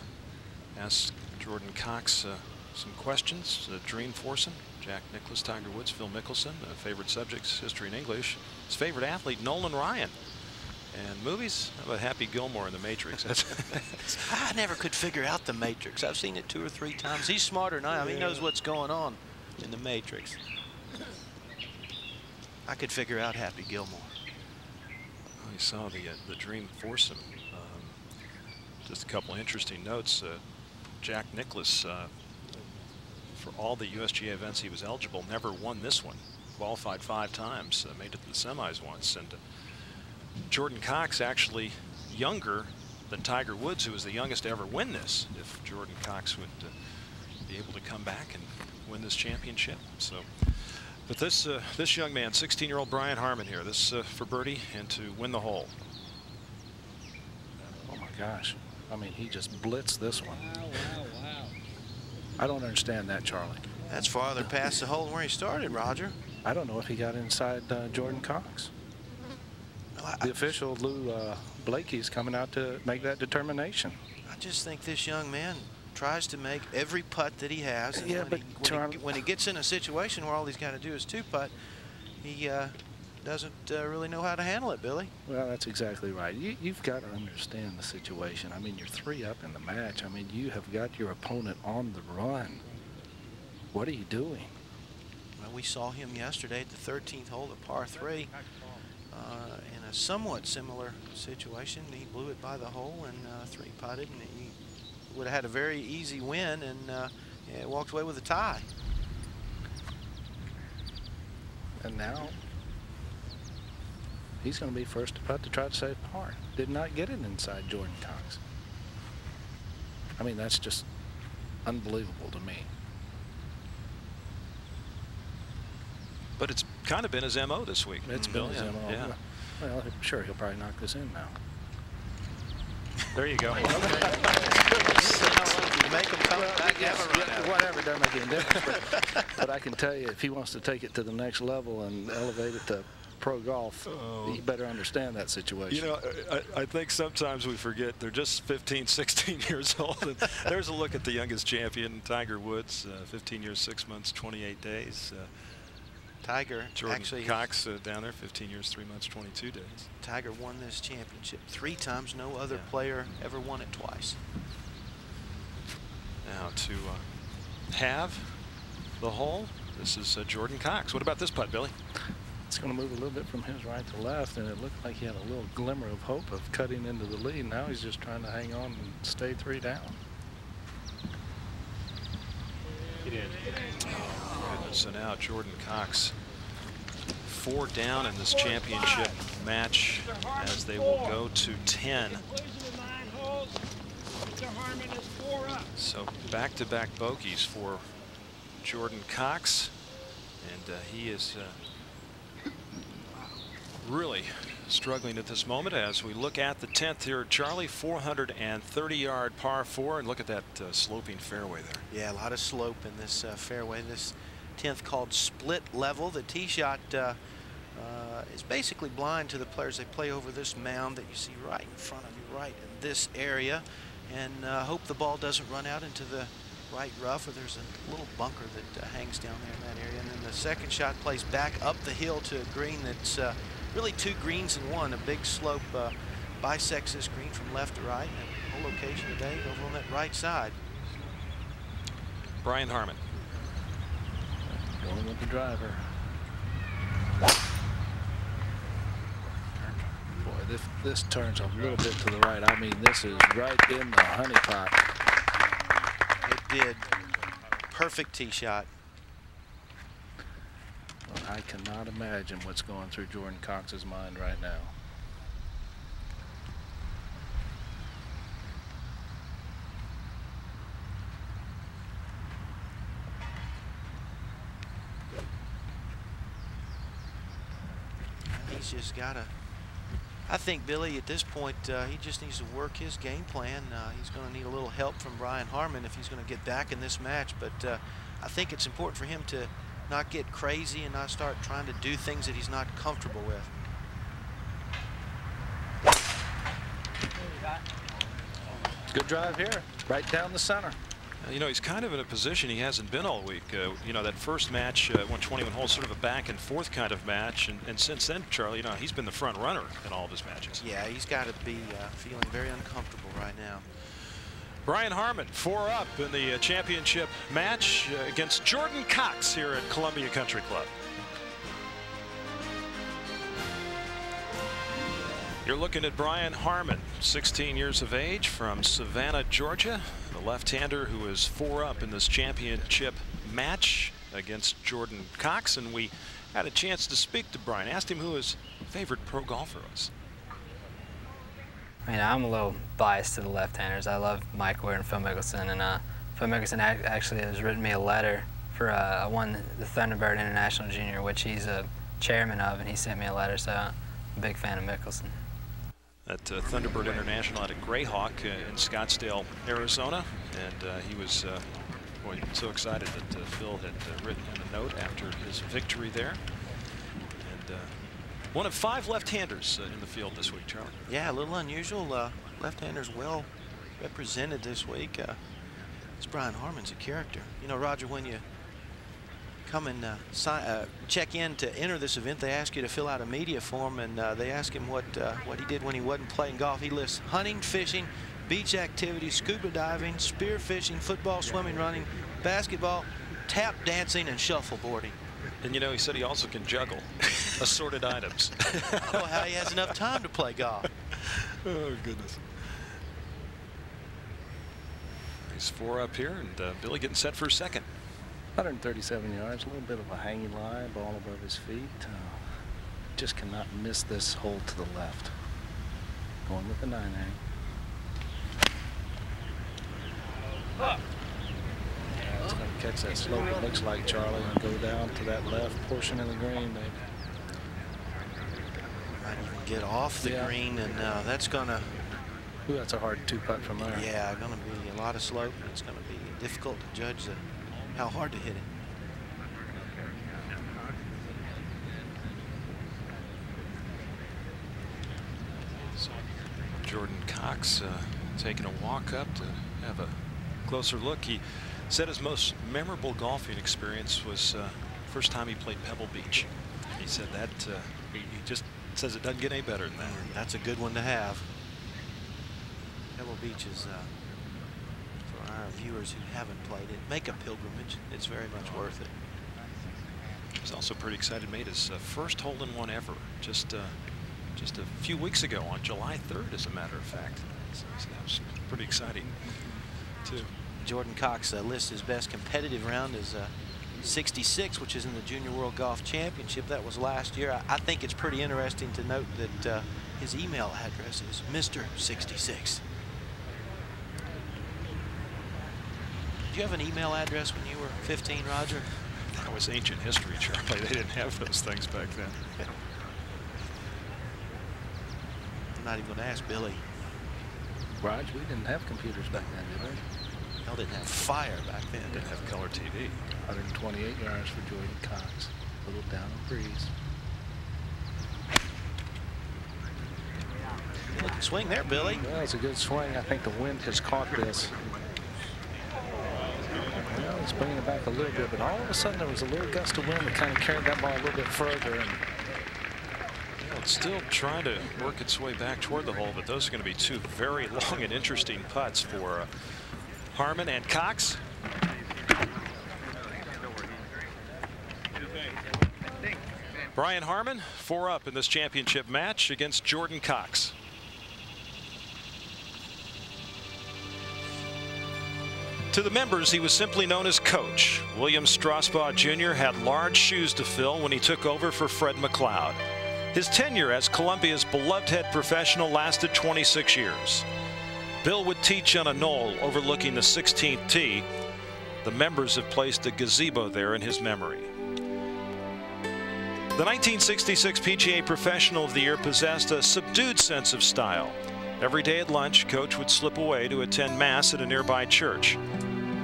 ask Jordan Cox uh, some questions. Uh, Dream Foursome, Jack Nicklaus, Tiger Woods, Phil Mickelson, uh, favorite subjects, history and English. His favorite athlete, Nolan Ryan. And movies, about Happy Gilmore in The Matrix? I never could figure out The Matrix. I've seen it two or three times. He's smarter than I am. He knows what's going on in The Matrix. I could figure out Happy Gilmore. Well, you saw the uh, the Dream Foursome just a couple of interesting notes. Uh, Jack Nicklaus, uh, for all the USGA events he was eligible, never won this one. Qualified five times, uh, made it to the semis once. And uh, Jordan Cox actually younger than Tiger Woods, who was the youngest to ever win this, if Jordan Cox would uh, be able to come back and win this championship. So, but this uh, this young man, 16-year-old Brian Harman here, this for birdie and to win the hole. Oh my gosh. I mean, he just blitzed this one. Wow, wow, wow. I don't understand that, Charlie. That's farther past the hole where he started, Roger. I don't know if he got inside uh, Jordan Cox. Well, the official, Lou uh, Blakey, is coming out to make that determination. I just think this young man tries to make every putt that he has. yeah, when but he, when, he, when, he, gets in a situation where all he's got to do is two putt, he uh, doesn't uh, really know how to handle it, Billy. Well, that's exactly right. You, have got to understand the situation. I mean, you're three up in the match. I mean, you have got your opponent on the run. What are you doing? Well, we saw him yesterday at the 13th hole at par three uh, in a somewhat similar situation. He blew it by the hole and uh, three putted, and he would have had a very easy win and uh, yeah, walked away with a tie. And now He's going to be first to putt to try to save par. Did not get it inside Jordan Cox. I mean, that's just unbelievable to me. But it's kind of been his MO this week. It's Bill, been his. MO. Yeah. Well, I'm sure he'll probably knock this in now. There you go. make them come back Yeah, have yeah, at it. whatever, doesn't make any difference. But, but I can tell you, if he wants to take it to the next level and elevate it to pro golf, Oh. he better understand that situation. You know, I, I think sometimes we forget they're just 15, 16 years old. And there's a look at the youngest champion, Tiger Woods, uh, 15 years, 6 months, 28 days. Uh, Tiger Jordan actually Cox uh, down there, 15 years, 3 months, 22 days. Tiger won this championship three times. No other Yeah. player ever won it twice. Now to uh, have the hole, this is uh, Jordan Cox. What about this putt, Billy? It's going to move a little bit from his right to left, and it looked like he had a little glimmer of hope of cutting into the lead. Now he's just trying to hang on and stay three down. So now Jordan Cox four down in this championship match as they will go to 10. So back-to-back bogeys for Jordan Cox. And uh, he is uh, really struggling at this moment as we look at the 10th here. Charlie, 430-yard par four. And look at that uh, sloping fairway there. Yeah, a lot of slope in this uh, fairway. This 10th called split level. The tee shot uh, uh, is basically blind to the players. They play over this mound that you see right in front of you, right in this area. And uh, hope the ball doesn't run out into the right rough or there's a little bunker that uh, hangs down there in that area. And then the second shot plays back up the hill to a green that's really two greens in one. A big slope uh, bisects this green from left to right. And whole location today over on that right side. Brian Harman. Going with the driver. Boy, this, this turns a little bit to the right. I mean, this is right in the honey pot. It did. Perfect tee shot. I cannot imagine what's going through Jordan Cox's mind right now. He's just got to. I think Billy, at this point, uh, he just needs to work his game plan. Uh, he's going to need a little help from Brian Harman if he's going to get back in this match. But uh, I think it's important for him to not get crazy and not start trying to do things that he's not comfortable with. Good drive here, right down the center. You know, he's kind of in a position he hasn't been all week. Uh, you know, that first match, uh, went 21 holes, sort of a back and forth kind of match. And, and since then, Charlie, you know, he's been the front runner in all of his matches. Yeah, he's got to be uh, feeling very uncomfortable right now. Brian Harman, four up in the uh, championship match uh, against Jordan Cox here at Columbia Country Club. You're looking at Brian Harman, 16 years of age from Savannah, Georgia. The left-hander who is four up in this championship match against Jordan Cox. And we had a chance to speak to Brian, asked him who his favorite pro golfer was. I mean, I'm a little biased to the left-handers. I love Mike Weir and Phil Mickelson, and uh, Phil Mickelson actually has written me a letter for uh, I won the Thunderbird International Junior, which he's a chairman of, and he sent me a letter. So I'm a big fan of Mickelson. at uh, Thunderbird International out at Grayhawk uh, in Scottsdale, Arizona. And uh, he was uh, boy, so excited that Phil had written him a note after his victory there. One of five left-handers uh, in the field this week, Charlie. Yeah, a little unusual. Uh, left-handers well represented this week. Uh, this Brian Harman's a character. You know, Roger, when you come and uh, sign, uh, check in to enter this event, they ask you to fill out a media form, and uh, they ask him what uh, what he did when he wasn't playing golf. He lists hunting, fishing, beach activities, scuba diving, spear fishing, football, swimming, running, basketball, tap dancing, and shuffleboarding. And you know, he said he also can juggle assorted items. I don't know how he has enough time to play golf. oh, goodness. He's four up here, and uh, Billy getting set for a second. 137 yards, a little bit of a hanging lie, ball above his feet. Uh, just cannot miss this hole to the left. Going with the nine hang. Yeah, it's going to catch that slope, it looks like, Charlie, and go down to that left portion of the green. They Might even get off the Yeah. green, and uh, that's going to, Ooh, that's a hard two putt from there. yeah, going to be a lot of slope, and it's going to be difficult to judge the, how hard to hit it. Jordan Cox uh, taking a walk up to have a closer look. He said his most memorable golfing experience was uh, first time he played Pebble Beach. He said that uh, he, he just says it doesn't get any better than that. That's a good one to have. Pebble Beach is, uh, for our viewers who haven't played it, make a pilgrimage. It's very much worth it. He's also pretty excited. Made his uh, first hole in one ever just uh, just a few weeks ago on July 3rd, as a matter of fact. So, so that was pretty exciting too. Jordan Cox uh, lists his best competitive round as uh, 66, which is in the Junior World Golf Championship. That was last year. I, I think it's pretty interesting to note that uh, his email address is Mr. 66. Did you have an email address when you were 15, Roger? That was ancient history, Charlie. They didn't have those things back then. I'm not even going to ask Billy. Roger, we didn't have computers back then, did we? Hell didn't have fire back then. Didn't have color TV. 128 yards for Jordan Cox. A little down the breeze. Good looking swing there, Billy. Well, it's a good swing. I think the wind has caught this. Well, it's bringing it back a little bit, but all of a sudden there was a little gust of wind that kind of carried that ball a little bit further. And it's still trying to work its way back toward the hole, but those are going to be two very long and interesting putts for uh, Harman and Cox. Brian Harman, four up in this championship match against Jordan Cox. To the members, he was simply known as Coach. William Strausbaugh Jr. had large shoes to fill when he took over for Fred McLeod. His tenure as Columbia's beloved head professional lasted 26 years. Bill would teach on a knoll overlooking the 16th tee. The members have placed a gazebo there in his memory. The 1966 PGA Professional of the Year possessed a subdued sense of style. Every day at lunch, Coach would slip away to attend Mass at a nearby church.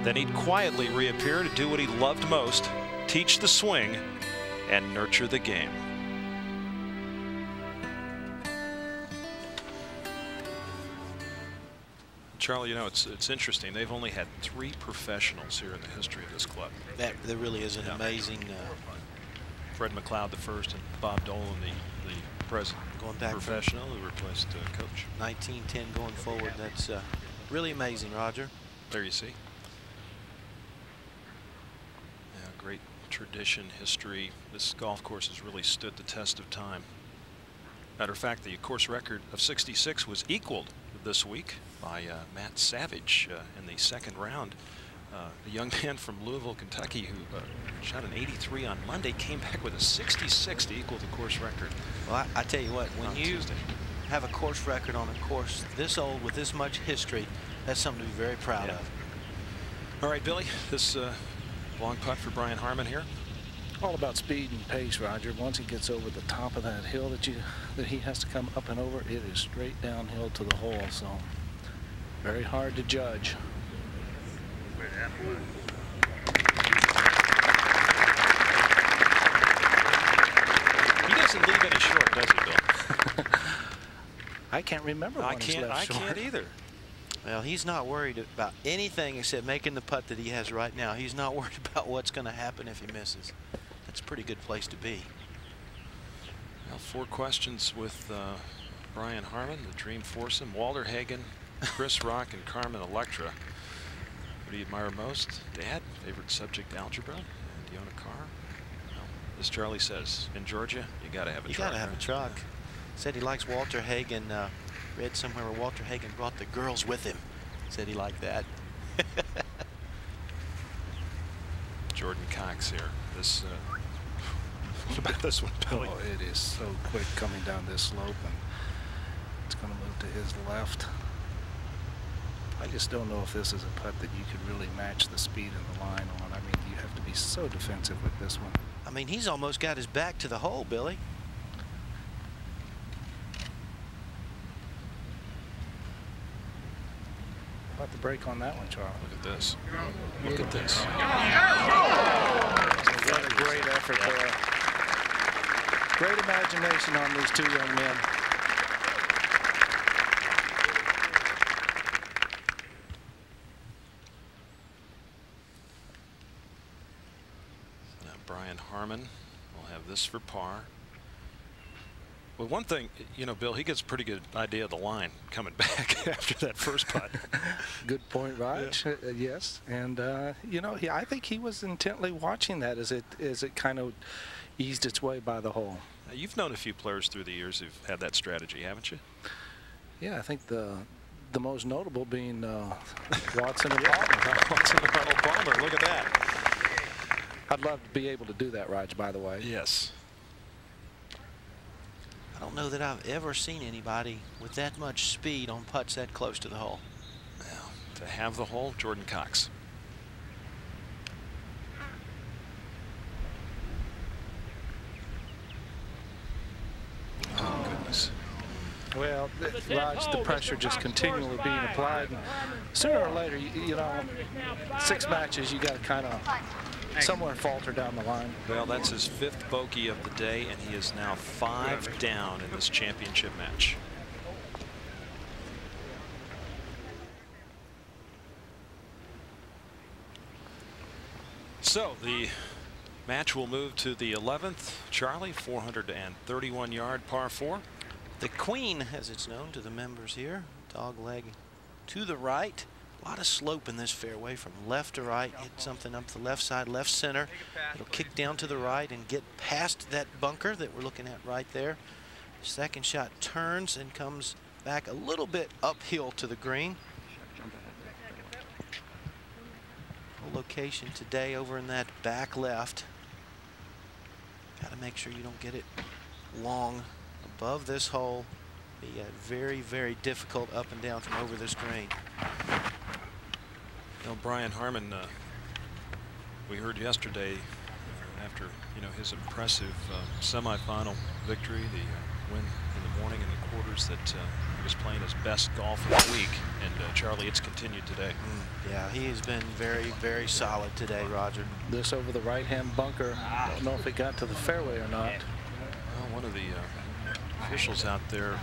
Then he'd quietly reappear to do what he loved most teach the swing and nurture the game. Charlie, you know, it's it's interesting. They've only had three professionals here in the history of this club. That, that really is an Yeah. amazing uh, Fred McLeod the first and Bob Dolan the, the present going back professional who replaced uh, Coach. 1910 going forward. That's uh, really amazing, Roger. There you see. Yeah, great tradition, history. This golf course has really stood the test of time. Matter of fact, the course record of 66 was equaled this week by uh, Matt Savage uh, in the second round. Uh, a young man from Louisville, Kentucky, who uh, shot an 83 on Monday, came back with a 66 to equal the course record. Well, I, I tell you what, when you Tuesday. have a course record on a course this old with this much history, that's something to be very proud Yeah. of. All right, Billy, this uh, long putt for Brian Harman here. all about speed and pace, Roger. Once he gets over the top of that hill that you that he has to come up and over, it is straight downhill to the hole. So very hard to judge. He doesn't leave any short, does he, Bill? I can't remember I when he's can't. left I short. can't either. Well, he's not worried about anything except making the putt that he has right now. He's not worried about what's going to happen if he misses. That's a pretty good place to be. Well, four questions with uh, Brian Harman, the Dream Foursome, Walter Hagen, Chris Rock, and Carmen Electra. What do you admire most? Dad, favorite subject, algebra. And dream car. Well, as Charlie says, in Georgia, you got to have a truck. You got to have a right? truck. Said he likes Walter Hagen. Uh, read somewhere where Walter Hagen brought the girls with him. Said he liked that. Jordan Cox here. This uh, about this one, Billy? Oh, it is so quick coming down this slope, and it's going to move to his left. I just don't know if this is a putt that you could really match the speed and the line on. I mean, you have to be so defensive with this one. I mean, he's almost got his back to the hole, Billy. About the break on that one, Charles. Look at this. Look at this. What a great effort there. Great imagination on these two young men. Now Brian Harman will have this for par. Well, one thing, you know, Bill, he gets a pretty good idea of the line coming back after that first putt. Good point, Raj. Uh, yes, and uh, you know, he, I think he was intently watching that as it as it kind of eased its way by the hole. Now, you've known a few players through the years who've had that strategy, haven't you? Yeah, I think the the most notable being uh, Watson and Palmer. Watson and Palmer. Look at that. I'd love to be able to do that, Raj. By the way. Yes. I don't know that I've ever seen anybody with that much speed on putts that close to the hole. Now, to have the hole, Jordan Cox. Oh, goodness. Well, th- Raj, the pressure just continually being applied. And sooner or later, you, you know, six matches, you got to kind of somewhere falter down the line. Well, that's his fifth bogey of the day, and he is now five down in this championship match. So the match will move to the 11th. Charlie, 431 yard par four. The Queen, as it's known to the members here, dog leg to the right. A lot of slope in this fairway from left to right. Hit something up the left side, left center. It'll kick down to the right and get past that bunker that we're looking at right there. Second shot turns and comes back a little bit uphill to the green. Location today over in that back left. Got to make sure you don't get it long above this hole. Be a very, very difficult up and down from over this green. You know, Brian Harman, uh, we heard yesterday uh, after you know his impressive uh, semifinal victory, the uh, win in the morning in the quarters, that uh, he was playing his best golf of the week. And uh, Charlie, it's continued today. Mm, yeah, he has been very, very solid today, Roger. This over the right-hand bunker. I don't know if it got to the fairway or not. Well, one of the uh, officials out there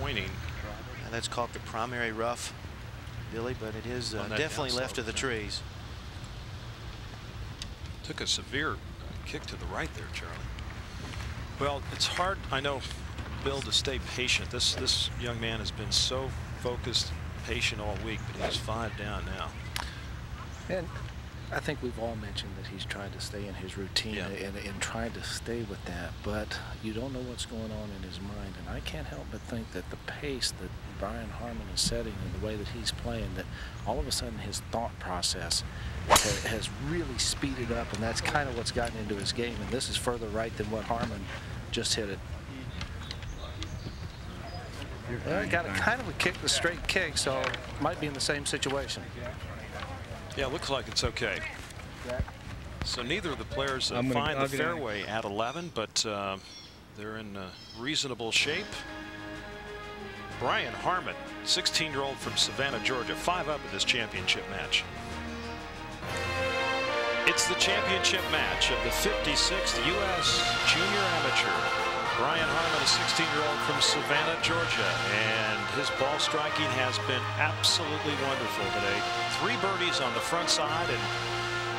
pointing. And that's called the primary rough, Billy, but it is uh, definitely left of the yeah. trees. Took a severe kick to the right there, Charlie. Well, it's hard, I know, Bill, to stay patient. This this young man has been so focused, patient all week, but he's five down now. And I think we've all mentioned that he's trying to stay in his routine Yeah. and, and trying to stay with that, but you don't know what's going on in his mind. And I can't help but think that the pace that Brian Harman is setting and the way that he's playing, that all of a sudden his thought process has really speeded up, and that's kind of what's gotten into his game. And this is further right than what Harman just hit it. Well, got a kind of a kick, the straight kick, so might be in the same situation. Yeah, it looks like it's okay. So neither of the players uh, gonna- find I'll the fairway at 11, but uh, they're in uh, reasonable shape. Brian Harman, 16-year-old from Savannah, Georgia, five up in this championship match. It's the championship match of the 56th U.S. Junior Amateur. Brian Harman, a 16-year-old from Savannah, Georgia, and his ball striking has been absolutely wonderful today. Three birdies on the front side, and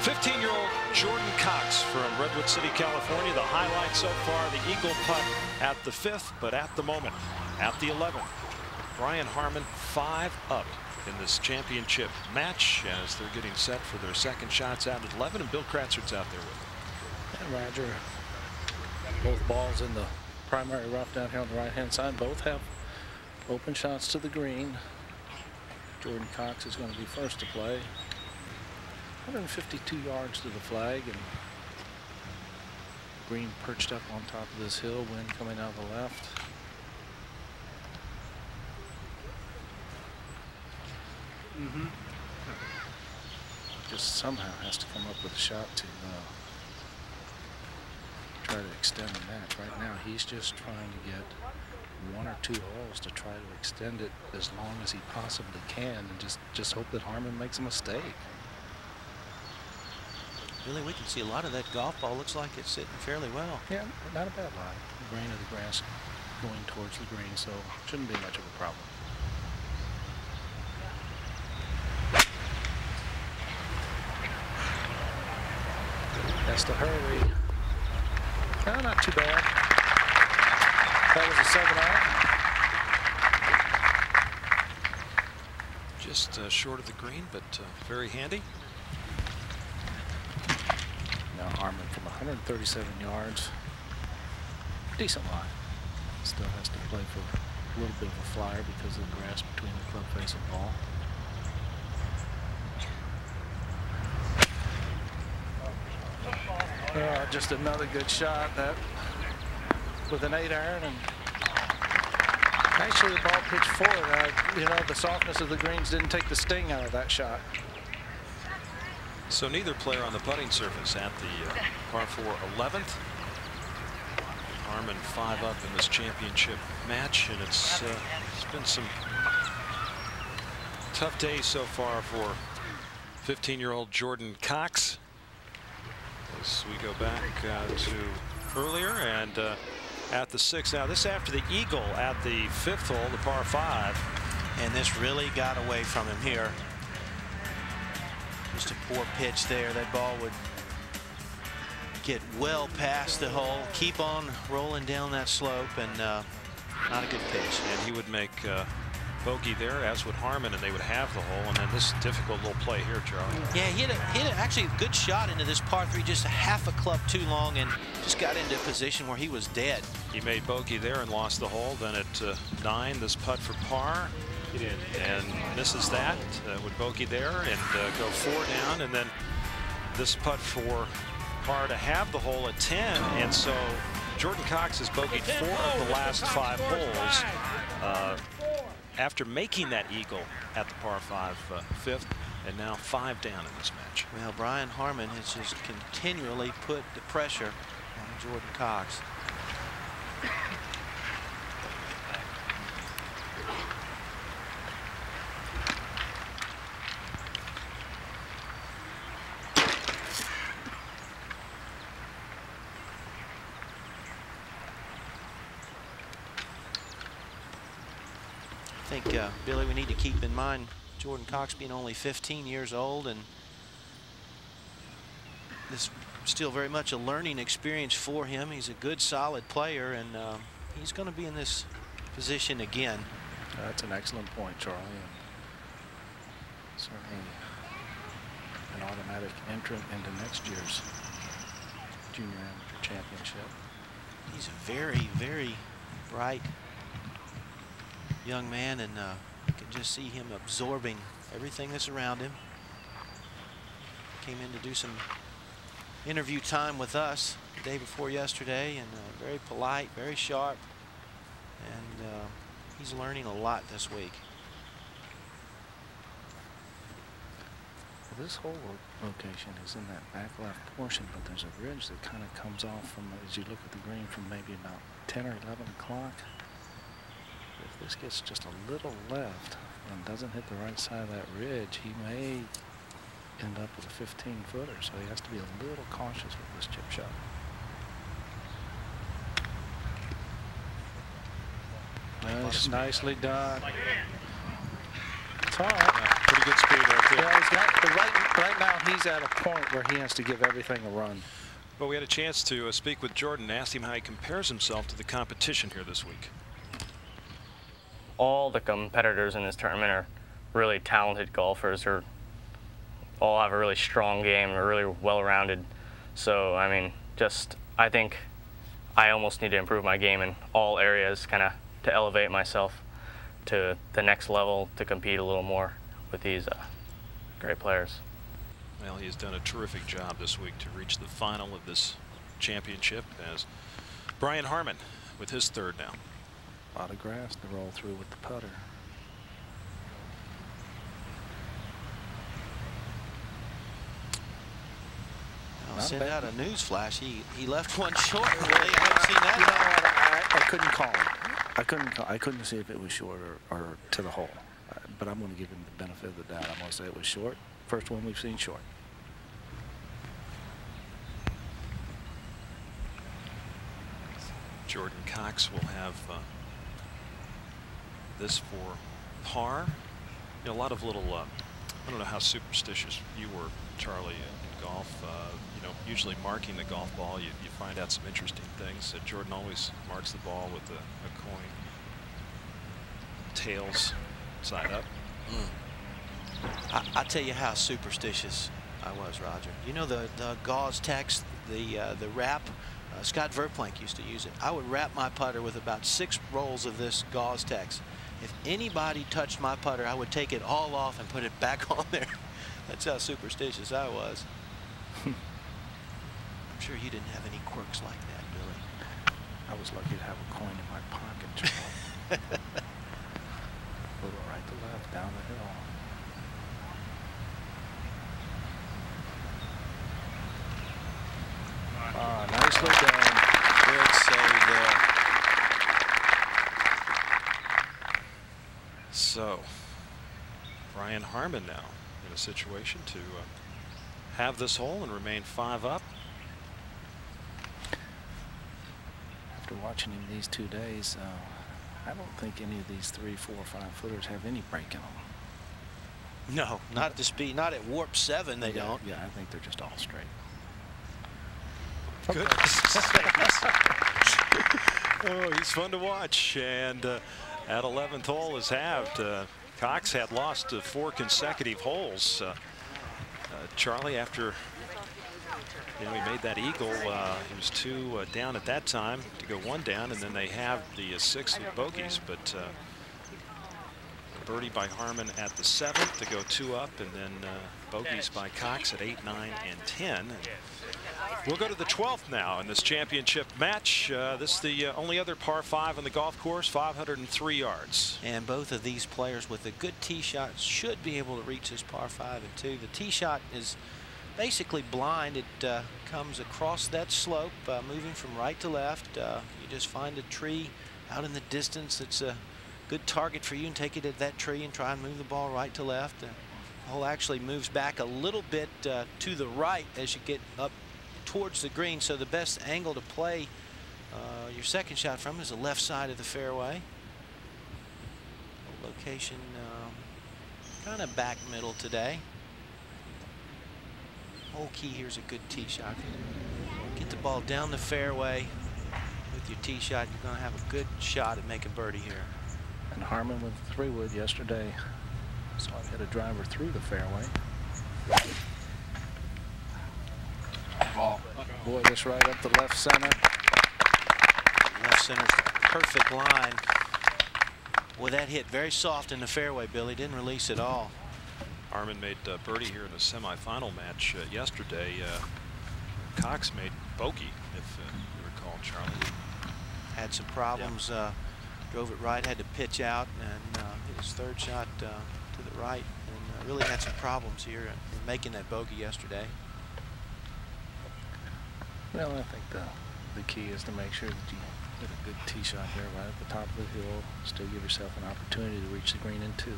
15-year-old Jordan Cox from Redwood City, California. The highlight so far, the eagle putt at the fifth, but at the moment, at the 11th, Brian Harman five up in this championship match as they're getting set for their second shots out at 11, and Bill Kratzert's out there with them. And Roger, both balls in the primary rough down here on the right-hand side, both have open shots to the green. Jordan Cox is going to be first to play. 152 yards to the flag, and green perched up on top of this hill, wind coming out of the left. Mm-hmm. Just somehow has to come up with a shot to uh, try to extend the match. Right now, he's just trying to get one or two holes to try to extend it as long as he possibly can and just, just hope that Harman makes a mistake. Really, we can see a lot of that golf ball. Looks like it's sitting fairly well. Yeah, not a bad lie. The grain of the grass going towards the green, so shouldn't be much of a problem. Has to hurry. Oh, not too bad. That was a seven iron. Just uh, short of the green, but uh, very handy. Now Harman from 137 yards. Decent lie. Still has to play for a little bit of a flyer because of the grass between the club face and ball. Just another good shot that with an eight iron and actually the ball pitched forward. Uh, you know the softness of the greens didn't take the sting out of that shot. So neither player on the putting surface at the uh, par 4 11th. Harman five up in this championship match, and it's, uh, it's been some tough days so far for 15-year-old Jordan Cox. We go back uh, to earlier and uh, at the sixth. Now this after the eagle at the fifth hole, the par five. And this really got away from him here. Just a poor pitch there. That ball would get well past the hole, keep on rolling down that slope, and uh, not a good pitch. And he would make uh, bogey there, as would Harman, and they would have the hole. And then this difficult little play here, Charlie. Yeah, he hit, a, hit a, actually a good shot into this par three, just a half a club too long, and just got into a position where he was dead. He made bogey there and lost the hole. Then at uh, nine, this putt for par. And misses that uh, with bogey there and uh, go four down. And then this putt for par to have the hole at 10. And so Jordan Cox has bogeyed four of the last five holes uh, after making that eagle at the par five uh, fifth. And now five down in this match. Well, Brian Harman has just continually put the pressure on Jordan Cox. Think, uh, Billy, we need to keep in mind Jordan Cox being only 15 years old and this still very much a learning experience for him. He's a good, solid player, and uh, he's going to be in this position again. That's an excellent point, Charlie. And certainly an automatic entrant into next year's Junior Amateur Championship. He's a very, very bright young man, and uh, you can just see him absorbing everything that's around him. Came in to do some interview time with us the day before yesterday, and uh, very polite, very sharp, and uh, he's learning a lot this week. This whole location is in that back left portion, but there's a ridge that kind of comes off from as you look at the green from maybe about 10 or 11 o'clock. If this gets just a little left and doesn't hit the right side of that ridge, he may end up with a 15 footer, so he has to be a little cautious with this chip shot. Nice, nicely done. It's all right. Yeah, pretty good speed right there. Yeah, he's got, but right, right now he's at a point where he has to give everything a run. Well, we had a chance to uh, speak with Jordan and asked him how he compares himself to the competition here this week. All the competitors in this tournament are really talented golfers or all have a really strong game, are really well-rounded. So, I mean, just I think I almost need to improve my game in all areas, kind of to elevate myself to the next level to compete a little more with these uh, great players. Well, he has done a terrific job this week to reach the final of this championship as Brian Harman with his third now. A lot of grass to roll through with the putter. I'll Not send bad. out a news flash. He he left one short. Really, I haven't seen You know that. what? I, I couldn't call it. I couldn't. Call, I couldn't see if it was short or, or to the hole. Uh, but I'm going to give him the benefit of the doubt. I'm going to say it was short. First one we've seen short. Jordan Cox will have uh, this for par. You know, a lot of little, uh, I don't know how superstitious you were, Charlie, in, in golf. Uh, you know, usually marking the golf ball, you, you find out some interesting things. Uh, Jordan always marks the ball with a, a coin, tails side up. I, I tell you how superstitious I was, Roger. You know the the gauze text, the uh, the wrap. Uh, Scott Verplank used to use it. I would wrap my putter with about six rolls of this gauze text. If anybody touched my putter, I would take it all off and put it back on there. That's how superstitious I was. I'm sure you didn't have any quirks like that, Billy. I was lucky to have a coin in my pocket. Little right to left down the hill. Ah, nicely done. Good save there. So, Brian Harman now in a situation to uh, have this hole and remain five up. After watching him these two days, uh, I don't think any of these three, four, five footers have any break in them. No, not at the speed. Not at warp seven. They yeah, don't. Yeah, I think they're just all straight. Goodness sakes. oh, he's fun to watch. And uh, at 11th hole is halved. Uh, Cox had lost uh, four consecutive holes. Uh, uh, Charlie, after you know he made that eagle, uh, he was two uh, down at that time to go one down, and then they have the uh, six with bogeys. But uh, birdie by Harmon at the seventh to go two up, and then uh, bogeys by Cox at eight, nine, and 10. And We'll go to the 12th now in this championship match. Uh, this is the uh, only other par 5 on the golf course, 503 yards. And both of these players with a good tee shot should be able to reach this par 5 and 2. The tee shot is basically blind. It uh, comes across that slope, uh, moving from right to left. Uh, you just find a tree out in the distance that's a good target for you and take it at that tree and try and move the ball right to left. The hole actually moves back a little bit uh, to the right as you get up towards the green. So the best angle to play uh, your second shot from is the left side of the fairway. Location um, kind of back middle today. Whole key here is a good tee shot. Get the ball down the fairway with your tee shot. You're going to have a good shot at making birdie here. And Harmon with three wood yesterday. So I hit a driver through the fairway. Boy, this right up the left center. Left center's the perfect line. Well, that hit very soft in the fairway, Billy. Didn't release at all. Harmon made uh, birdie here in the semifinal match uh, yesterday. Uh, Cox made bogey, if uh, you recall, Charlie. Had some problems. Uh, drove it right, had to pitch out, and uh, hit his third shot uh, to the right. And uh, really had some problems here in making that bogey yesterday. Well, I think the the key is to make sure that you hit a good tee shot there right at the top of the hill. Still give yourself an opportunity to reach the green in two.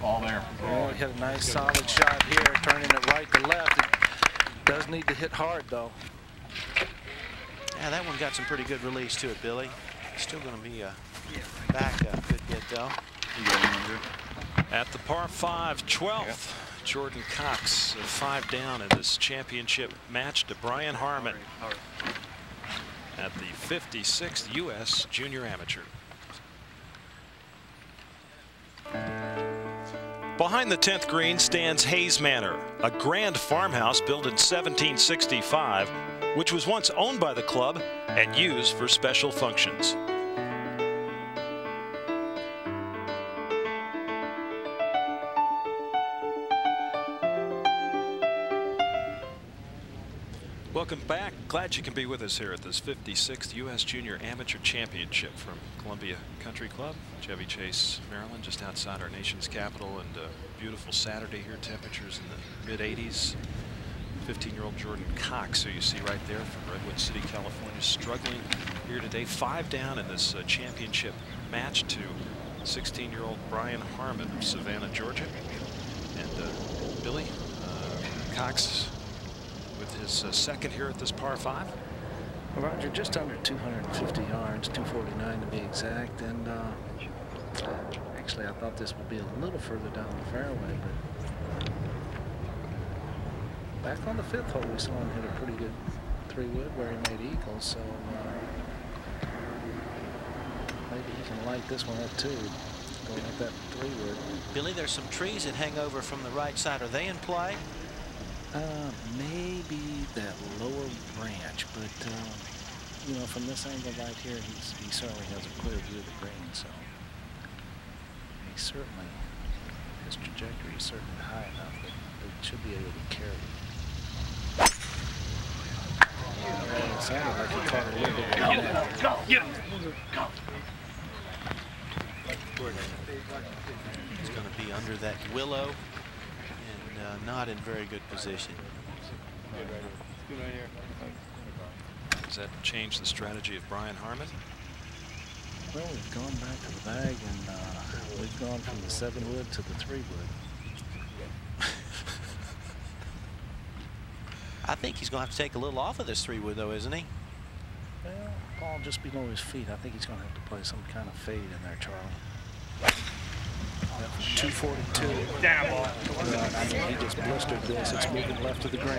Ball there. Oh, he hit a nice solid shot here, turning it right to left. It does need to hit hard though. Yeah, that one got some pretty good release to it, Billy. Still going to be uh, back a good bit, though. At the par 5, 12th, Jordan Cox, five down in this championship match to Brian Harmon at the 56th U.S. Junior Amateur. Behind the 10th green stands Hayes Manor, a grand farmhouse built in 1765, which was once owned by the club and used for special functions. Welcome back. Glad you can be with us here at this 56th U.S. Junior Amateur Championship from Columbia Country Club, Chevy Chase, Maryland, just outside our nation's capital. And a beautiful Saturday here. Temperatures in the mid 80s. 15-year-old Jordan Cox, who you see right there from Redwood City, California, struggling here today. Five down in this uh, championship match to 16-year-old Brian Harman of Savannah, Georgia. And uh, Billy uh, Cox with his uh, second here at this par five. Roger, just under 250 yards, 249 to be exact. And uh, actually, I thought this would be a little further down the fairway, but back on the fifth hole, we saw him hit a pretty good three wood where he made eagles. So uh, maybe he can light this one up too, going up that three wood. Billy, there's some trees that hang over from the right side. Are they in play? Uh, maybe that lower branch, but uh, you know, from this angle right here, he's, he certainly has a clear view of the green, so he certainly his trajectory is certainly high enough that they should be able to carry it. Sounded like he caught a little of net. Go, get. Go. He's going to be under that willow and uh, not in very good position. Does that change the strategy of Brian Harman? Well, we've gone back to the bag and uh, we've gone from the seven wood to the three wood. I think he's going to have to take a little off of this three wood, though, isn't he? Well, ball just below his feet. I think he's going to have to play some kind of fade in there, Charlie. 242. Down ball. Uh, I mean, he just blistered this. It's moving left of the green.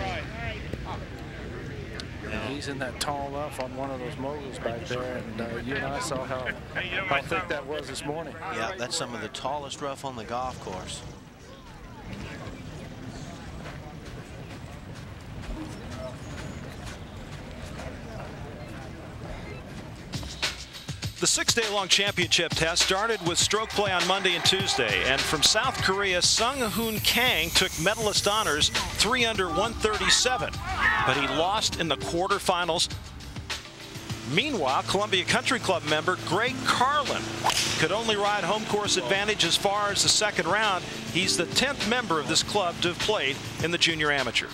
And he's in that tall enough on one of those moguls back there, and uh, you and I saw how, how thick that was this morning. Yeah, that's some of the tallest rough on the golf course. The six-day-long championship test started with stroke play on Monday and Tuesday, and from South Korea, Sung Hoon Kang took medalist honors 3 under 137, but he lost in the quarterfinals. Meanwhile, Columbia Country Club member Greg Carlin could only ride home course advantage as far as the second round. He's the 10th member of this club to have played in the junior amateur.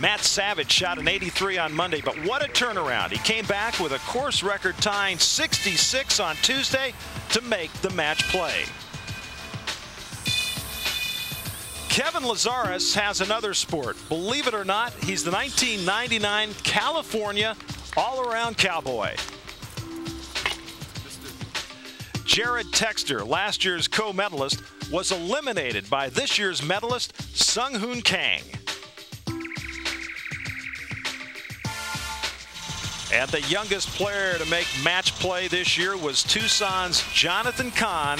Matt Savage shot an 83 on Monday, but what a turnaround. He came back with a course record tying 66 on Tuesday to make the match play. Kevin Lazarus has another sport. Believe it or not, he's the 1999 California all-around cowboy. Jared Texter, last year's co-medalist, was eliminated by this year's medalist, Sung Hoon Kang. And the youngest player to make match play this year was Tucson's Jonathan Kahn,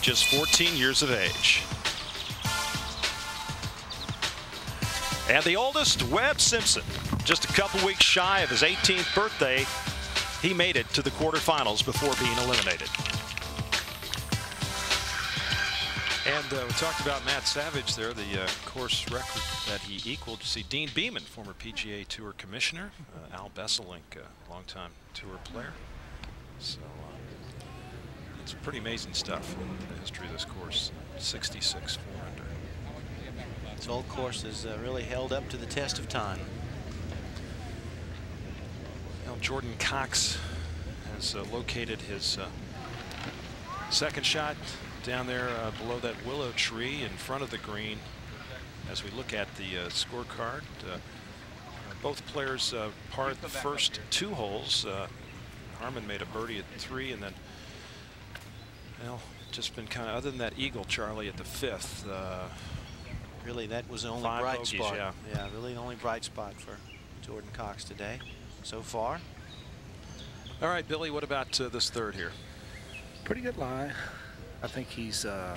just 14 years of age. And the oldest, Webb Simpson, just a couple weeks shy of his 18th birthday, he made it to the quarterfinals before being eliminated. And uh, we talked about Matt Savage there, the uh, course record that he equaled. You see Deane Beman, former PGA Tour commissioner, uh, Al Besselink, uh, longtime tour player. So uh, it's pretty amazing stuff in the history of this course. 66 4 under. This old course has uh, really held up to the test of time. Well, Jordan Cox has uh, located his uh, second shot down there uh, below that willow tree in front of the green as we look at the uh, scorecard. Uh, both players uh, parred the first two holes. Uh, Harman made a birdie at three and then, well, just been kind of, other than that eagle, Charlie, at the fifth. Uh, really, that was the only bright bogeys, spot. yeah. yeah, really the only bright spot for Jordan Cox today so far. All right, Billy, what about uh, this third here? Pretty good lie. I think he's uh,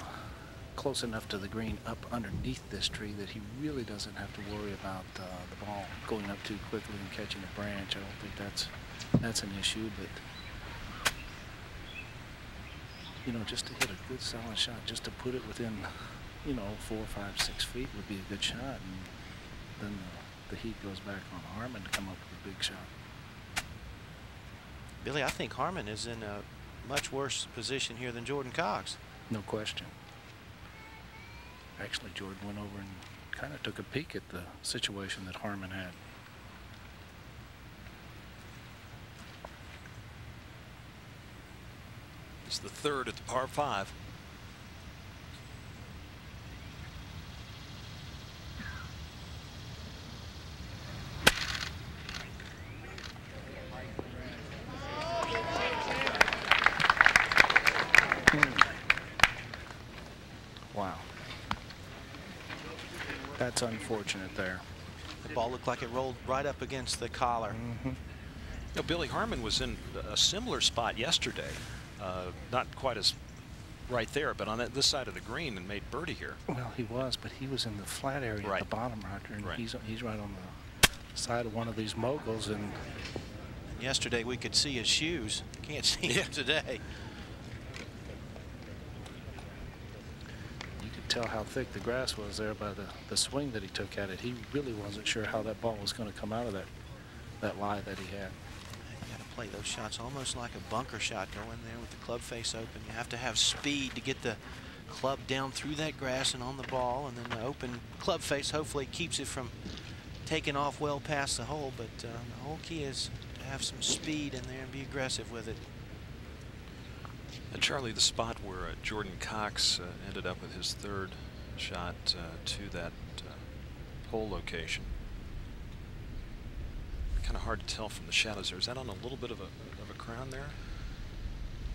close enough to the green up underneath this tree that he really doesn't have to worry about uh, the ball going up too quickly and catching a branch. I don't think that's that's an issue, but you know, just to hit a good solid shot, just to put it within, you know, four, five, six feet would be a good shot, and then the heat goes back on Harman to come up with a big shot. Billy, I think Harman is in a much worse position here than Jordan Cox. No question. Actually, Jordan went over and kind of took a peek at the situation that Harman had. It's the third at the par five. Wow. That's unfortunate there. The ball looked like it rolled right up against the collar. You know, Billy Harman was in a similar spot yesterday. Uh, not quite as right there, but on that, this side of the green and made birdie here. Well, he was, but he was in the flat area Right. at the bottom, Roger, and Right. he's he's right on the side of one of these moguls, and Yesterday we could see his shoes. Can't see him today. you could tell how thick the grass was there by the the swing that he took at it. He really wasn't sure how that ball was going to come out of that that lie that he had. You got to play those shots almost like a bunker shot. Go in there with the club face open. You have to have speed to get the club down through that grass and on the ball, and then the open club face hopefully keeps it from taking off well past the hole. But uh, the whole key is to have some speed in there and be aggressive with it. And Charlie, the spot where uh, Jordan Cox uh, ended up with his third shot uh, to that uh, hole location. Kind of hard to tell from the shadows there. Is that on a little bit of a of a crown there?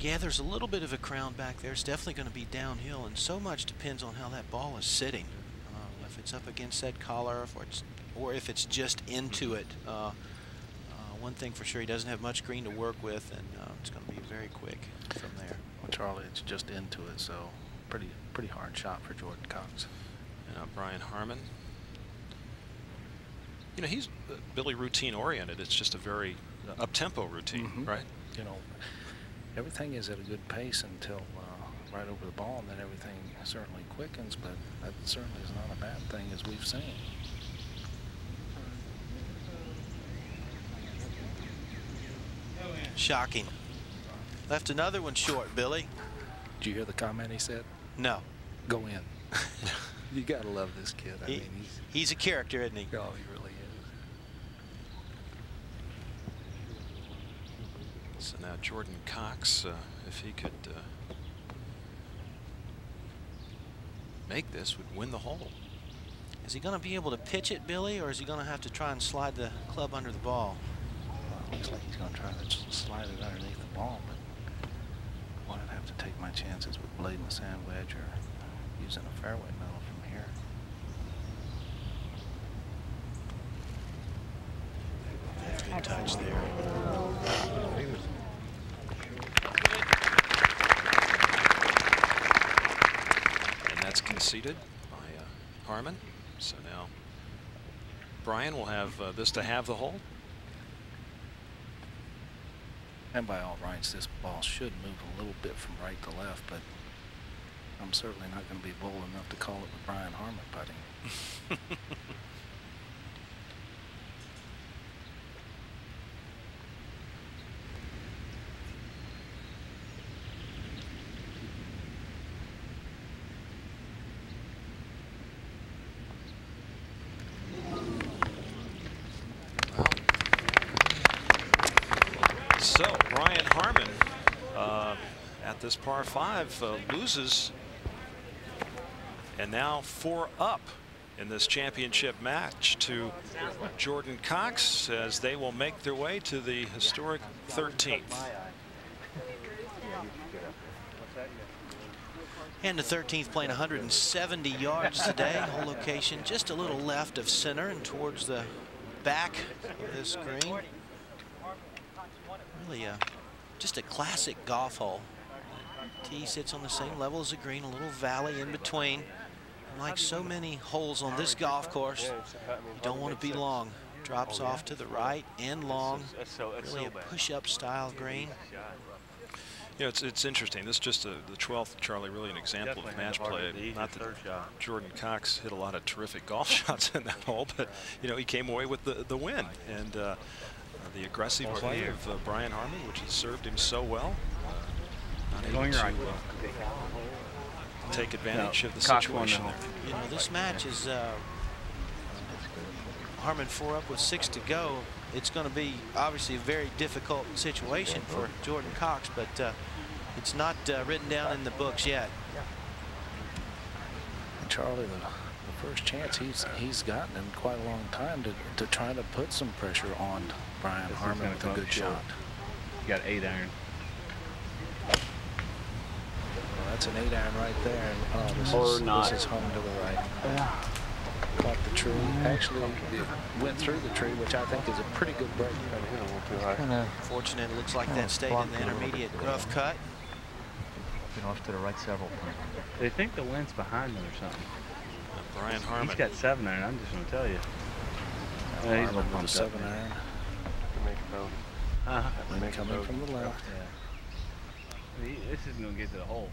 Yeah, there's a little bit of a crown back there. It's definitely going to be downhill, and so much depends on how that ball is sitting. Uh, if it's up against that collar, or, it's, or if it's just into it. One thing for sure, he doesn't have much green to work with, and uh, it's going to be very quick from there. Well, Charlie, it's just into it, so pretty pretty hard shot for Jordan Cox. And uh, Brian Harman. You know, he's uh, Billy routine oriented. It's just a very uh, up tempo routine, Mhm. right? You know, everything is at a good pace until uh, right over the ball, and then everything certainly quickens. But that certainly is not a bad thing, as we've seen. Shocking. Left another one short, Billy. Did you hear the comment he said? No. Go in. you gotta love this kid. I He, mean, he's he's a character, isn't he? oh, he really is. So now Jordan Cox, uh, if he could uh, make this, would win the hole. Is he going to be able to pitch it, Billy, or is he going to have to try and slide the club under the ball? Looks like he's gonna try to slide it underneath the ball, but well, I'd have to take my chances with blading the sand wedge or using a fairway metal from here. Good touch there. And that's conceded by uh, Harman. So now Brian will have uh, this to have the hole. And by all rights, this ball should move a little bit from right to left, but I'm certainly not going to be bold enough to call it with Brian Harman putting. So Brian Harman uh, at this par five uh, loses and now four up in this championship match to Jordan Cox as they will make their way to the historic 13th. And the 13th playing 170 yards today. Whole location just a little left of center and towards the back of this green. Really a, just a classic golf hole. Tee sits on the same level as the green, a little valley in between. And like so many holes on this golf course, you don't want to be long. Drops off to the right and long. Really a push-up style green. Yeah, it's it's interesting. This is just a, the 12th, Charlie, really an example Definitely of match play. Not that. Jordan Cox hit a lot of terrific golf shots in that hole, but you know he came away with the the win and uh, the aggressive play of uh, Brian Harman, which has served him so well. Not able Going to right. take advantage No, of the Cox won the situation there. You know, this match is uh, Harman four up with six to go. It's going to be obviously a very difficult situation for Jordan Cox, but uh, it's not uh, written down in the books yet. Charlie, the, the first chance he's he's gotten in quite a long time to, to try to put some pressure on Brian This Harman with a good short. shot. You got eight iron. Well, that's an eight iron right there. And, oh, this, Or is, not. this is hung to the right. Caught the tree. Actually, it went through the tree, which I think is a pretty good break. Fortunate, it looks like that stayed in the intermediate rough cut. Been off to the right several times. They think the wind's behind them or something. Uh, Brian Harman. He's got seven iron. I'm just going to tell you. Yeah, he's a little Harman with a pumped up. seven iron. Uh-huh. And coming from the left. Yeah. He- This isn't going to get to the hole.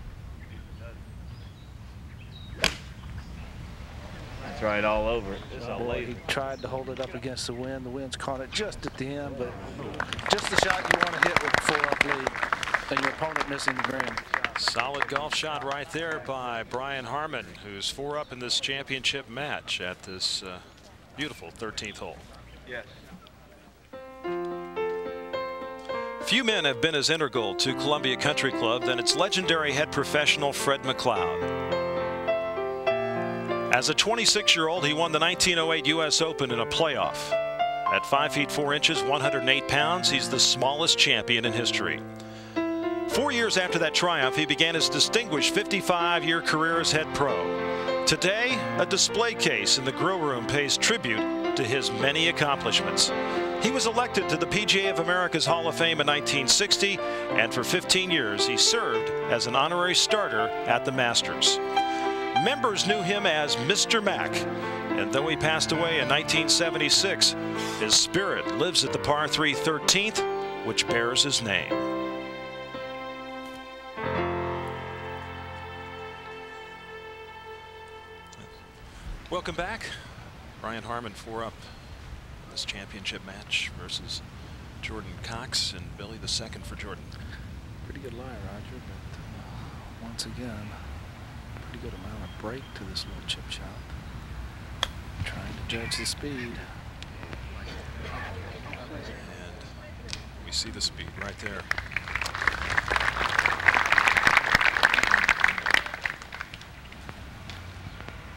That's right, all over it. It's all Boy, he tried to hold it up against the wind. The wind's caught it just at the end, but just the shot you want to hit with a four-up lead, and your opponent missing the green. Solid golf shot right there by Brian Harman, who's four up in this championship match at this uh, beautiful 13th hole. Yes. Few men have been as integral to Columbia Country Club than its legendary head professional Fred McLeod. As a 26-year-old, he won the 1908 U.S. Open in a playoff. At 5 feet 4 inches, 108 pounds, he's the smallest champion in history. Four years after that triumph, he began his distinguished 55-year career as head pro. Today, a display case in the grill room pays tribute to his many accomplishments. He was elected to the PGA of America's Hall of Fame in 1960, and for 15 years he served as an honorary starter at the Masters. Members knew him as Mr. Mack. and though he passed away in 1976, his spirit lives at the par 3 13th, which bears his name. Welcome back. Brian Harman four up in this championship match versus Jordan Cox and Billy the second for Jordan. Pretty good lie, Roger, but uh, once again, pretty good amount break to this little chip shot. Trying to judge the speed. And we see the speed right there.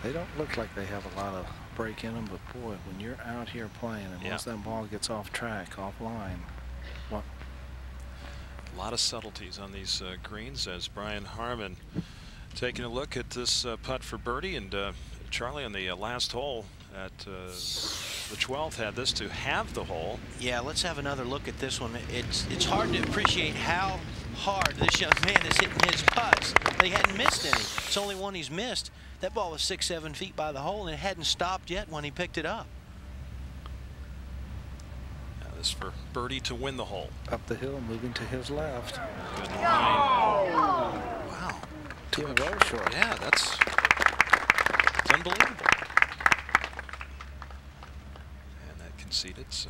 They don't look like they have a lot of break in them, but boy, when you're out here playing and Yeah. once that ball gets off track, offline, what A lot of subtleties on these uh, greens as Brian Harman taking a look at this uh, putt for birdie and uh, Charlie on the uh, last hole at uh, the 12th had this to have the hole. Yeah, let's have another look at this one. It's it's hard to appreciate how hard this young man is hitting his putts. They hadn't missed any. It's only one he's missed. That ball was six, seven feet by the hole, and it hadn't stopped yet when he picked it up. Now this for birdie to win the hole. up the hill, moving to his left. Good line. Wow. Two in a row short. Yeah, that's it's unbelievable. And that conceded, so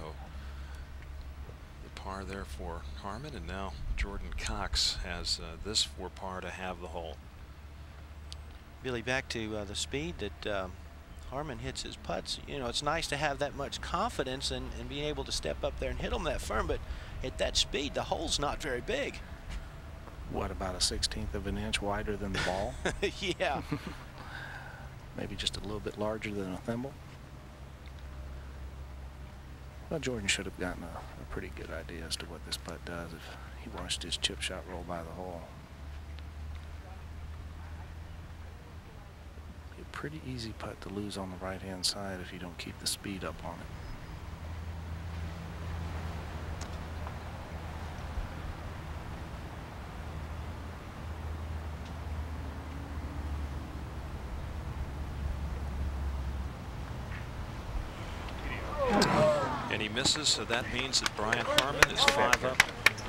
the par there for Harman, and now Jordan Cox has uh, this for par to have the hole. Billy, back to uh, the speed that um, Harman hits his putts. You know, it's nice to have that much confidence and, and being able to step up there and hit them that firm, but at that speed, the hole's not very big. What about a 16th of an inch wider than the ball? yeah. Maybe just a little bit larger than a thimble. Well, Jordan should have gotten a, a pretty good idea as to what this putt does if he watched his chip shot roll by the hole. A pretty easy putt to lose on the right hand side if you don't keep the speed up on it. Misses, so that means that Brian Harman is five up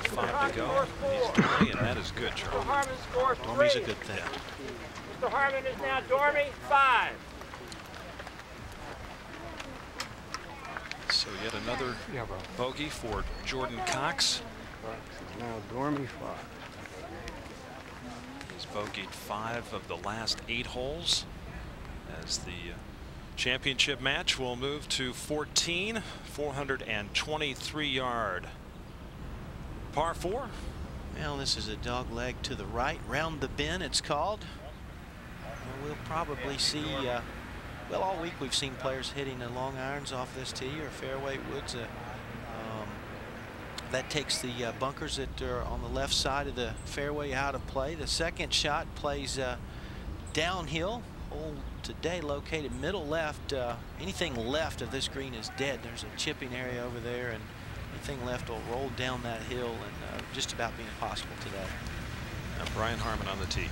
5 to go. He's three, and that is good, Charlie. Harman scores Dormy's a good thing. Mr. Harman is now Dormy, five. So yet another bogey for Jordan Cox. Now Dormy five. He's bogeyed five of the last eight holes as the uh, championship match will move to 14, 423 yard. Par four. Well, this is a dog leg to the right, round the bend it's called. And we'll probably see, uh, well, all week we've seen players hitting the long irons off this tee or fairway woods. Uh, um, that takes the uh, bunkers that are on the left side of the fairway out of play. The second shot plays uh, downhill. Hole today located middle left. Uh, anything left of this green is dead. There's a chipping area over there, and anything left will roll down that hill and uh, just about be impossible today. Now Brian Harman on the tee.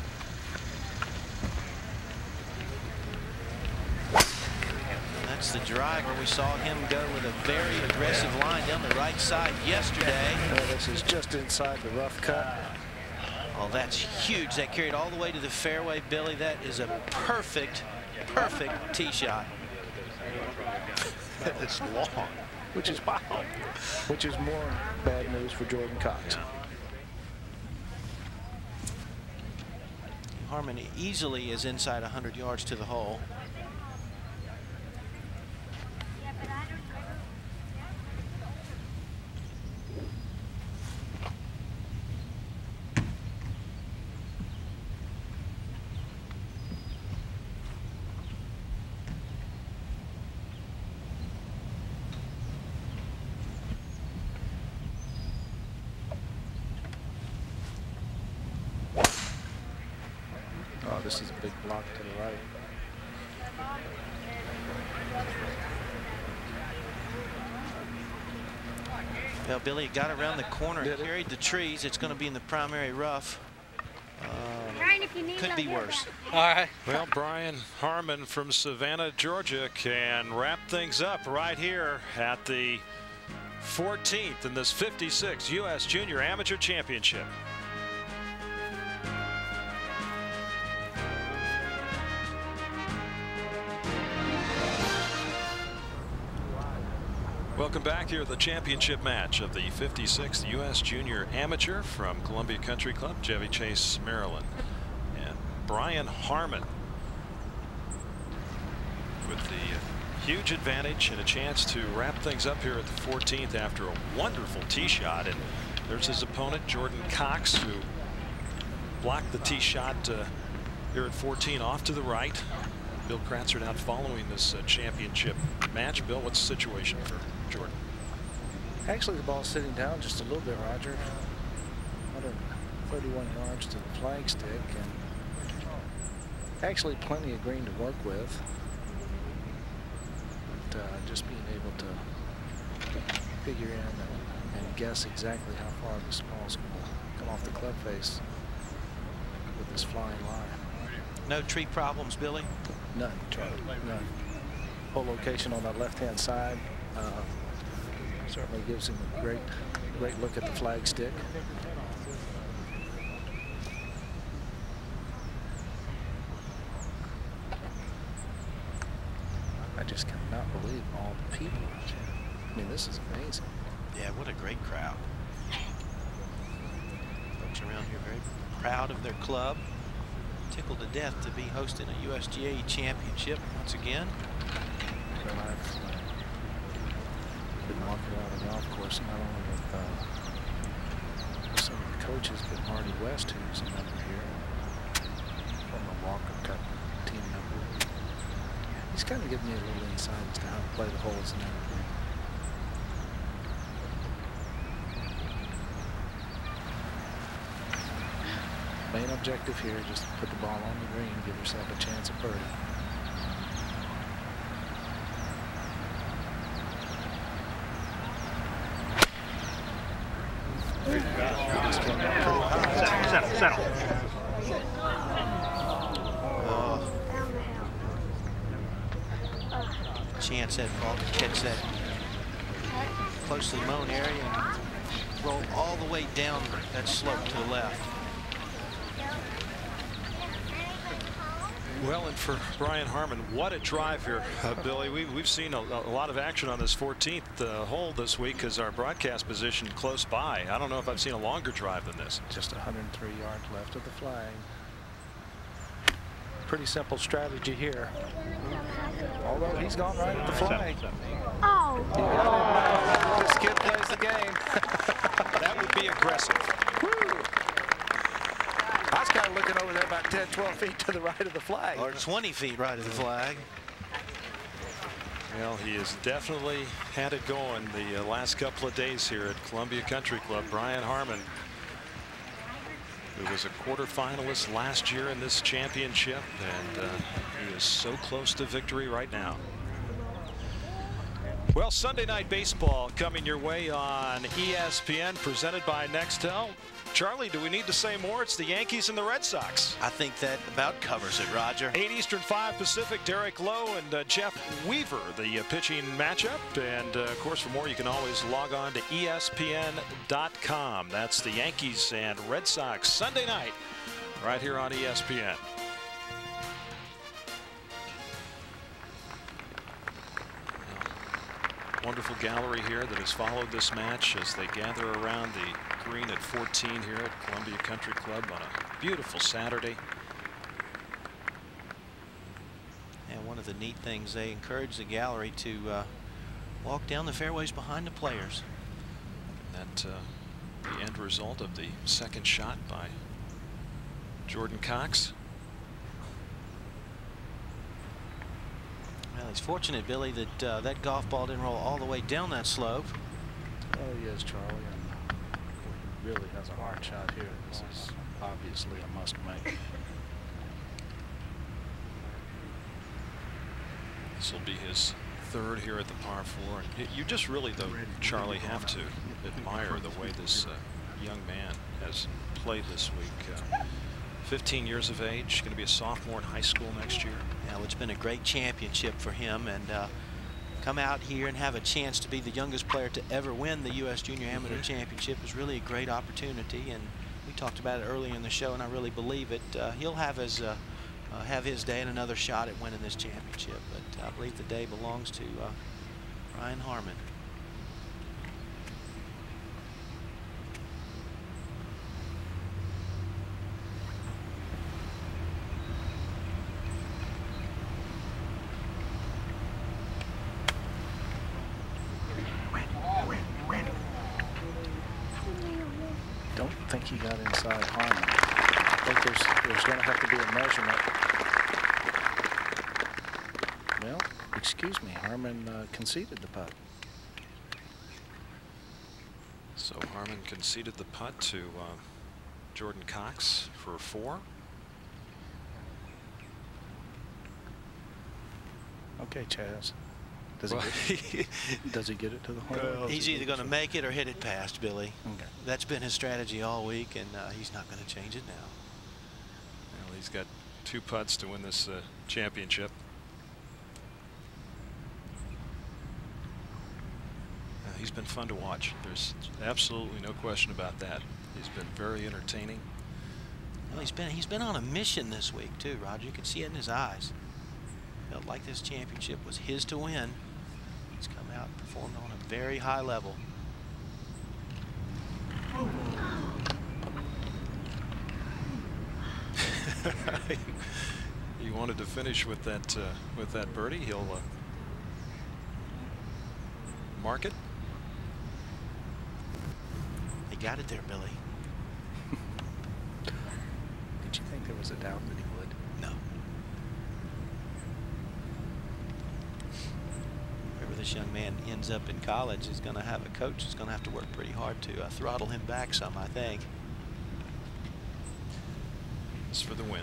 That's the drive where we saw him go with a very aggressive line down the right side yesterday. Well, this is just inside the rough cut. Oh, that's huge. That carried all the way to the fairway, Billy. That is a perfect, perfect tee shot. It's long, which is wow, which is more bad news for Jordan Cox. Harman easily is inside 100 yards to the hole. Oh, this is block to the right. Well, Billy got around the corner, carried the trees. It's going to be in the primary rough. Um, could be worse. All right. Well, Brian Harman from Savannah, Georgia can wrap things up right here at the 14th in this 56 U.S. Junior Amateur Championship. Welcome back here at the championship match of the 56th U.S. Junior Amateur from Columbia Country Club, Chevy Chase, Maryland. And Brian Harman with the huge advantage and a chance to wrap things up here at the 14th after a wonderful tee shot. And there's his opponent, Jordan Cox, who blocked the tee shot uh, here at 14 off to the right. Bill Kratzert out following this uh, championship match. Bill, what's the situation for Jordan? Actually, the ball's sitting down just a little bit, Roger. 131 yards to the flagstick, and actually plenty of green to work with. But uh, just being able to figure in and, and guess exactly how far this ball's going to come off the club face with this flying line. No tree problems, Billy? None, Charlie, none. Whole location on that left-hand side uh, certainly gives him a great, great look at the flag stick. I just cannot believe all the people out here. I mean, this is amazing. Yeah, what a great crowd. Folks around here very proud of their club. Tickled to death to be hosting a USGA championship once again. Well, I've uh, been walking around the golf course not only with, uh, some of the coaches, but Marty West, who's a member here, former Walker Cup team member. He's kind of given me a little insight as to how to play the holes and everything. Main objective here, just put the ball on the green, give yourself a chance at birdie. Settle, settle. Oh. Chance that ball to catch that closely mown area and roll all the way down that slope to the left. Well, and for Brian Harman, what a drive here, uh, Billy. We, we've seen a, a, lot of action on this 14th uh, hole this week because our broadcast position close by. I don't know if I've seen a longer drive than this. Just 103 yards left of the flag. Pretty simple strategy here. Although he's gone right at the flag. Oh. This kid plays the game. that would be aggressive. I was kind of looking over there about 10, 12 feet to the right of the flag. Or 20 feet right of the flag. Well, he has definitely had it going the uh, last couple of days here at Columbia Country Club. Brian Harman, who was a quarterfinalist last year in this championship, and uh, he is so close to victory right now. Well, Sunday night baseball coming your way on ESPN, presented by Nextel. Charlie, do we need to say more? It's the Yankees and the Red Sox. I think that about covers it, Roger. 8 Eastern, 5 Pacific. Derek Lowe and uh, Jeff Weaver, the uh, pitching matchup. And uh, of course, for more, you can always log on to ESPN.com. That's the Yankees and Red Sox Sunday night, right here on ESPN. Wonderful gallery here that has followed this match as they gather around the green at 14 here at Columbia Country Club on a beautiful Saturday. And one of the neat things, they encourage the gallery to uh, walk down the fairways behind the players. That uh, the end result of the second shot by Jordan Cox. Well, he's fortunate, Billy, that uh, that golf ball didn't roll all the way down that slope. Oh, yes, Charlie really has a hard shot here. This is obviously a must make. This will be his third here at the par four. You just really, though, Charlie, have to admire the way this uh, young man has played this week. Uh, 15 years of age, going to be a sophomore in high school next year. Yeah, it's been a great championship for him, and uh, come out here and have a chance to be the youngest player to ever win the U.S. Junior Amateur mm -hmm. Championship is really a great opportunity. And we talked about it earlier in the show, and I really believe it. Uh, he'll have his uh, uh, have his day and another shot at winning this championship. But I believe the day belongs to uh, Brian Harman. Got inside Harman. I think there's there's going to have to be a measurement. Well, excuse me, Harman uh, conceded the putt. So Harman conceded the putt to uh, Jordan Cox for four. Okay, Chaz. Does well, he, get, does he get it to the hole? Well, he's either going to make it or hit it past Billy. Okay. That's been his strategy all week, and uh, he's not going to change it now. Well, he's got two putts to win this uh, championship. Uh, he's been fun to watch. There's absolutely no question about that. He's been very entertaining. Well, he's been he's been on a mission this week too, Roger. You can see it in his eyes. Felt like this championship was his to win. He's come out and performed on a very high level. he wanted to finish with that uh, with that birdie. He'll uh, mark it. He got it there, Billy. Did you think there was a doubt that he would? No. This young man ends up in college is going to have a coach who's going to have to work pretty hard to uh, throttle him back some, I think. It's for the win.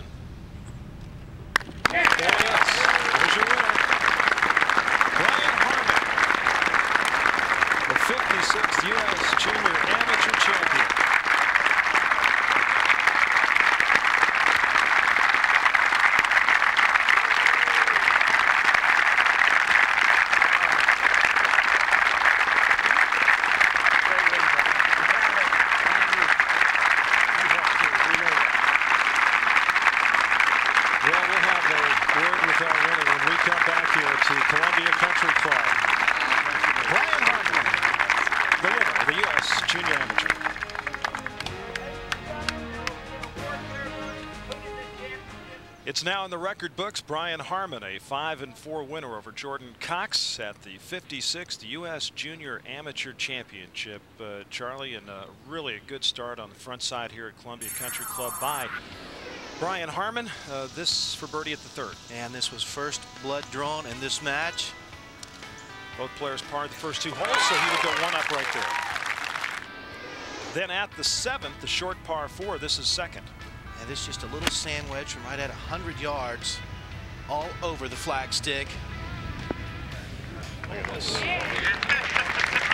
It's now in the record books. Brian Harman, a 5 and 4 winner over Jordan Cox at the 56th U.S. Junior Amateur Championship. Uh, Charlie, and uh, really a good start on the front side here at Columbia Country Club by Brian Harman. Uh, this for birdie at the third. And this was first blood drawn in this match. Both players parred the first two holes, so he would go one up right there. Then at the seventh, the short par four, this is second. And this is just a little sand wedge from right at 100 yards all over the flagstick. Look at this.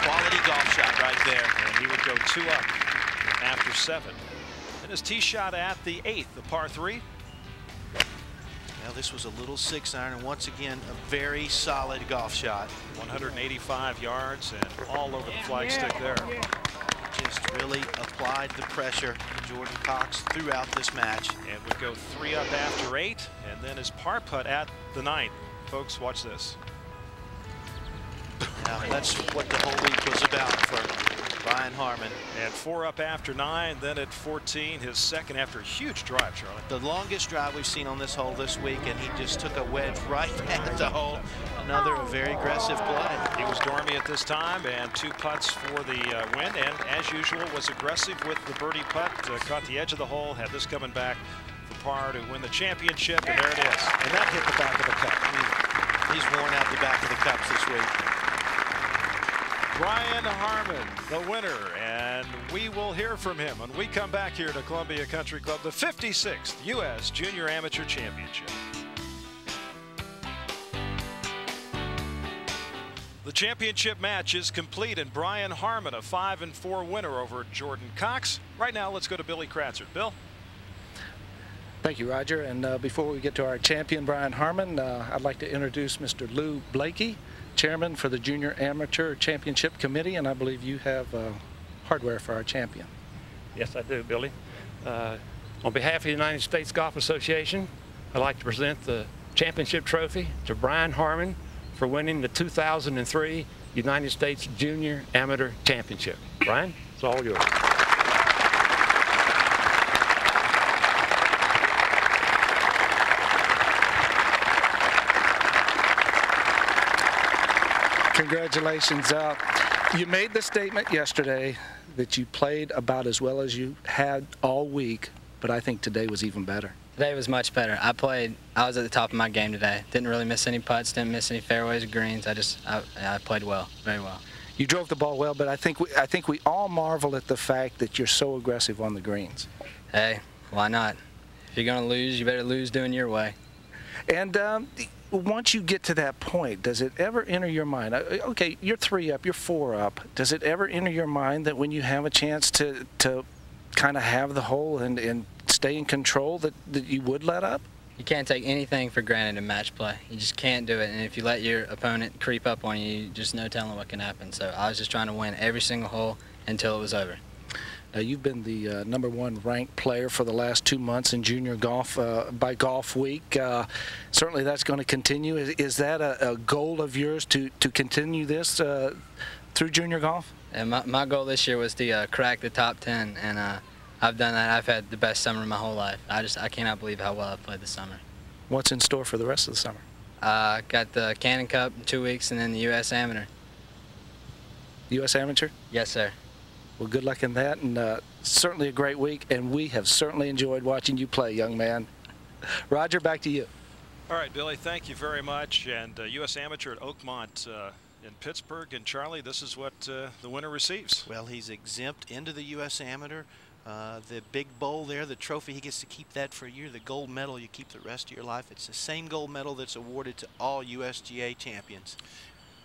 Quality golf shot right there. And he would go two up after seven. And his tee shot at the eighth, the par three. Now this was a little six iron and once again a very solid golf shot. 185 yards and all over the flagstick there just really applied the pressure to Jordan Cox throughout this match. And would go three up after eight, and then his par putt at the ninth. Folks, watch this. Now, that's what the whole week was about for Brian Harman. And four up after nine, then at 14, his second after a huge drive, Charlie. The longest drive we've seen on this hole this week, and he just took a wedge right at the hole. Another very aggressive play. He was dormy at this time, and two putts for the uh, win, and as usual, was aggressive with the birdie putt. Uh, caught the edge of the hole, had this coming back for par to win the championship, and there it is. And that hit the back of the cup. He's worn out the back of the cups this week. Brian Harman, the winner, and we will hear from him when we come back here to Columbia Country Club, the 56th U.S. Junior Amateur Championship. The championship match is complete, and Brian Harman, a 5 and 4 winner over Jordan Cox. Right now, let's go to Billy Kratzert. Bill? Thank you, Roger. And uh, before we get to our champion, Brian Harman, uh, I'd like to introduce Mr. Lou Blakey, chairman for the Junior Amateur Championship Committee, and I believe you have uh, hardware for our champion. Yes, I do, Billy. Uh, on behalf of the United States Golf Association, I'd like to present the championship trophy to Brian Harman for winning the 2003 United States Junior Amateur Championship. Brian, it's all yours. Congratulations. Uh, you made the statement yesterday that you played about as well as you had all week, but I think today was even better. Today was much better. I played, I was at the top of my game today. Didn't really miss any putts, didn't miss any fairways or greens. I just, I, I played well, very well. You drove the ball well, but I think we, I think we all marvel at the fact that you're so aggressive on the greens. Hey, why not? If you're going to lose, you better lose doing your way. And um, once you get to that point, does it ever enter your mind? uh, Okay, you're three up, you're four up. Does it ever enter your mind that when you have a chance to to kind of have the hole and, and stay in control, that, that you would let up? You can't take anything for granted in match play. You just can't do it. And if you let your opponent creep up on you, just no telling what can happen. So I was just trying to win every single hole until it was over. Now, you've been the uh, number one ranked player for the last two months in junior golf uh, by Golf Week. Uh, certainly, that's going to continue. Is, is that a, a, goal of yours to, to continue this uh, through junior golf? And my, my goal this year was to uh, crack the top 10, and uh, I've done that. I've had the best summer of my whole life. I just I cannot believe how well I've played this summer. What's in store for the rest of the summer? Uh, got the Canon Cup in two weeks, and then the U.S. Amateur. U.S. Amateur? Yes, sir. Well, good luck in that, and uh, certainly a great week. And we have certainly enjoyed watching you play, young man. Roger, back to you. All right, Billy, thank you very much. And uh, U.S. Amateur at Oakmont uh, in Pittsburgh. And Charlie, this is what uh, the winner receives. Well, he's exempt into the U.S. Amateur. Uh, the big bowl there, the trophy, he gets to keep that for a year. The gold medal, you keep the rest of your life. It's the same gold medal that's awarded to all USGA champions.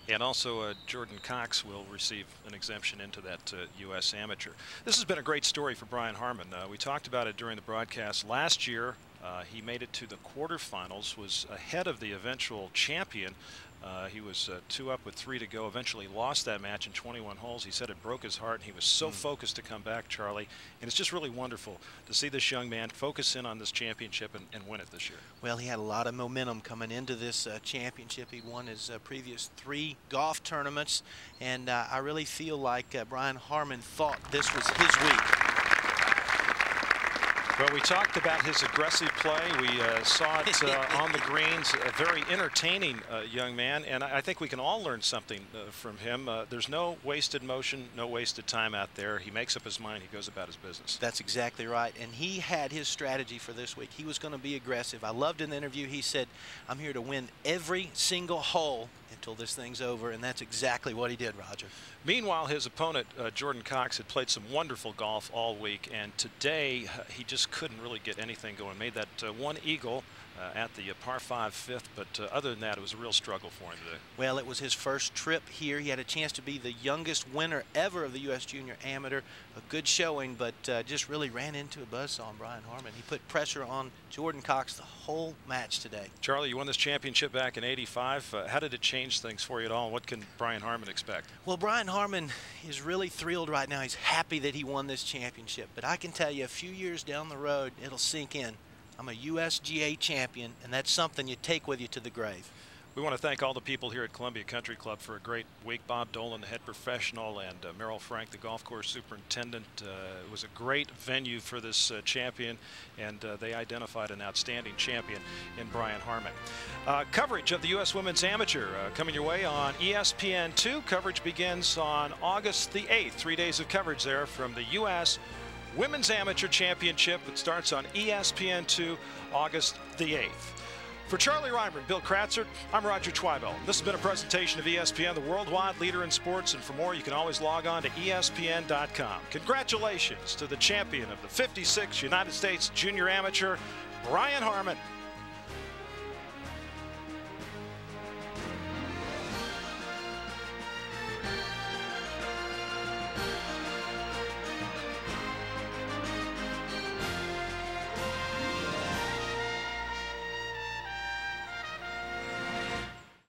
And also, uh, Jordan Cox will receive an exemption into that uh, U.S. Amateur. This has been a great story for Brian Harman. Uh, we talked about it during the broadcast last year. Uh, he made it to the quarterfinals, was ahead of the eventual champion. Uh, he was uh, two up with three to go. Eventually lost that match in 21 holes. He said it broke his heart, and he was so mm. focused to come back, Charlie. And it's just really wonderful to see this young man focus in on this championship and, and win it this year. Well, he had a lot of momentum coming into this uh, championship. He won his uh, previous three golf tournaments, and uh, I really feel like uh, Brian Harman thought this was his week. Well, we talked about his aggressive play. We uh, saw it uh, on the greens. A very entertaining uh, young man, and I think we can all learn something uh, from him. Uh, there's no wasted motion, no wasted time out there. He makes up his mind. He goes about his business. That's exactly right. And he had his strategy for this week. He was going to be aggressive. I loved in the interview. He said, "I'm here to win every single hole until this thing's over," and that's exactly what he did, Roger. Meanwhile, his opponent, uh, Jordan Cox, had played some wonderful golf all week, and today he just couldn't really get anything going. Made that uh, one eagle uh, at the uh, par 5 fifth, but uh, other than that, it was a real struggle for him today. Well, it was his first trip here. He had a chance to be the youngest winner ever of the U.S. Junior Amateur. A good showing, but uh, just really ran into a buzzsaw on Brian Harman. He put pressure on Jordan Cox the whole match today. Charlie, you won this championship back in 85. Uh, how did it change things for you at all? What can Brian Harman expect? Well, Brian Harman is really thrilled right now. He's happy that he won this championship. But I can tell you, a few years down the road, it'll sink in. I'm a USGA champion, and that's something you take with you to the grave. We want to thank all the people here at Columbia Country Club for a great week. Bob Dolan, the head professional, and uh, Merrill Frank, the golf course superintendent. Uh, it was a great venue for this uh, champion, and uh, they identified an outstanding champion in Brian Harman. Uh, coverage of the U.S. Women's Amateur uh, coming your way on ESPN2. Coverage begins on August the 8th. Three days of coverage there from the U.S. Women's Amateur Championship. It starts on ESPN2 August the 8th. For Charlie Rymer and Bill Kratzert, I'm Roger Twibell. This has been a presentation of ESPN, the worldwide leader in sports. And for more, you can always log on to ESPN.com. Congratulations to the champion of the 56 United States Junior Amateur, Brian Harman.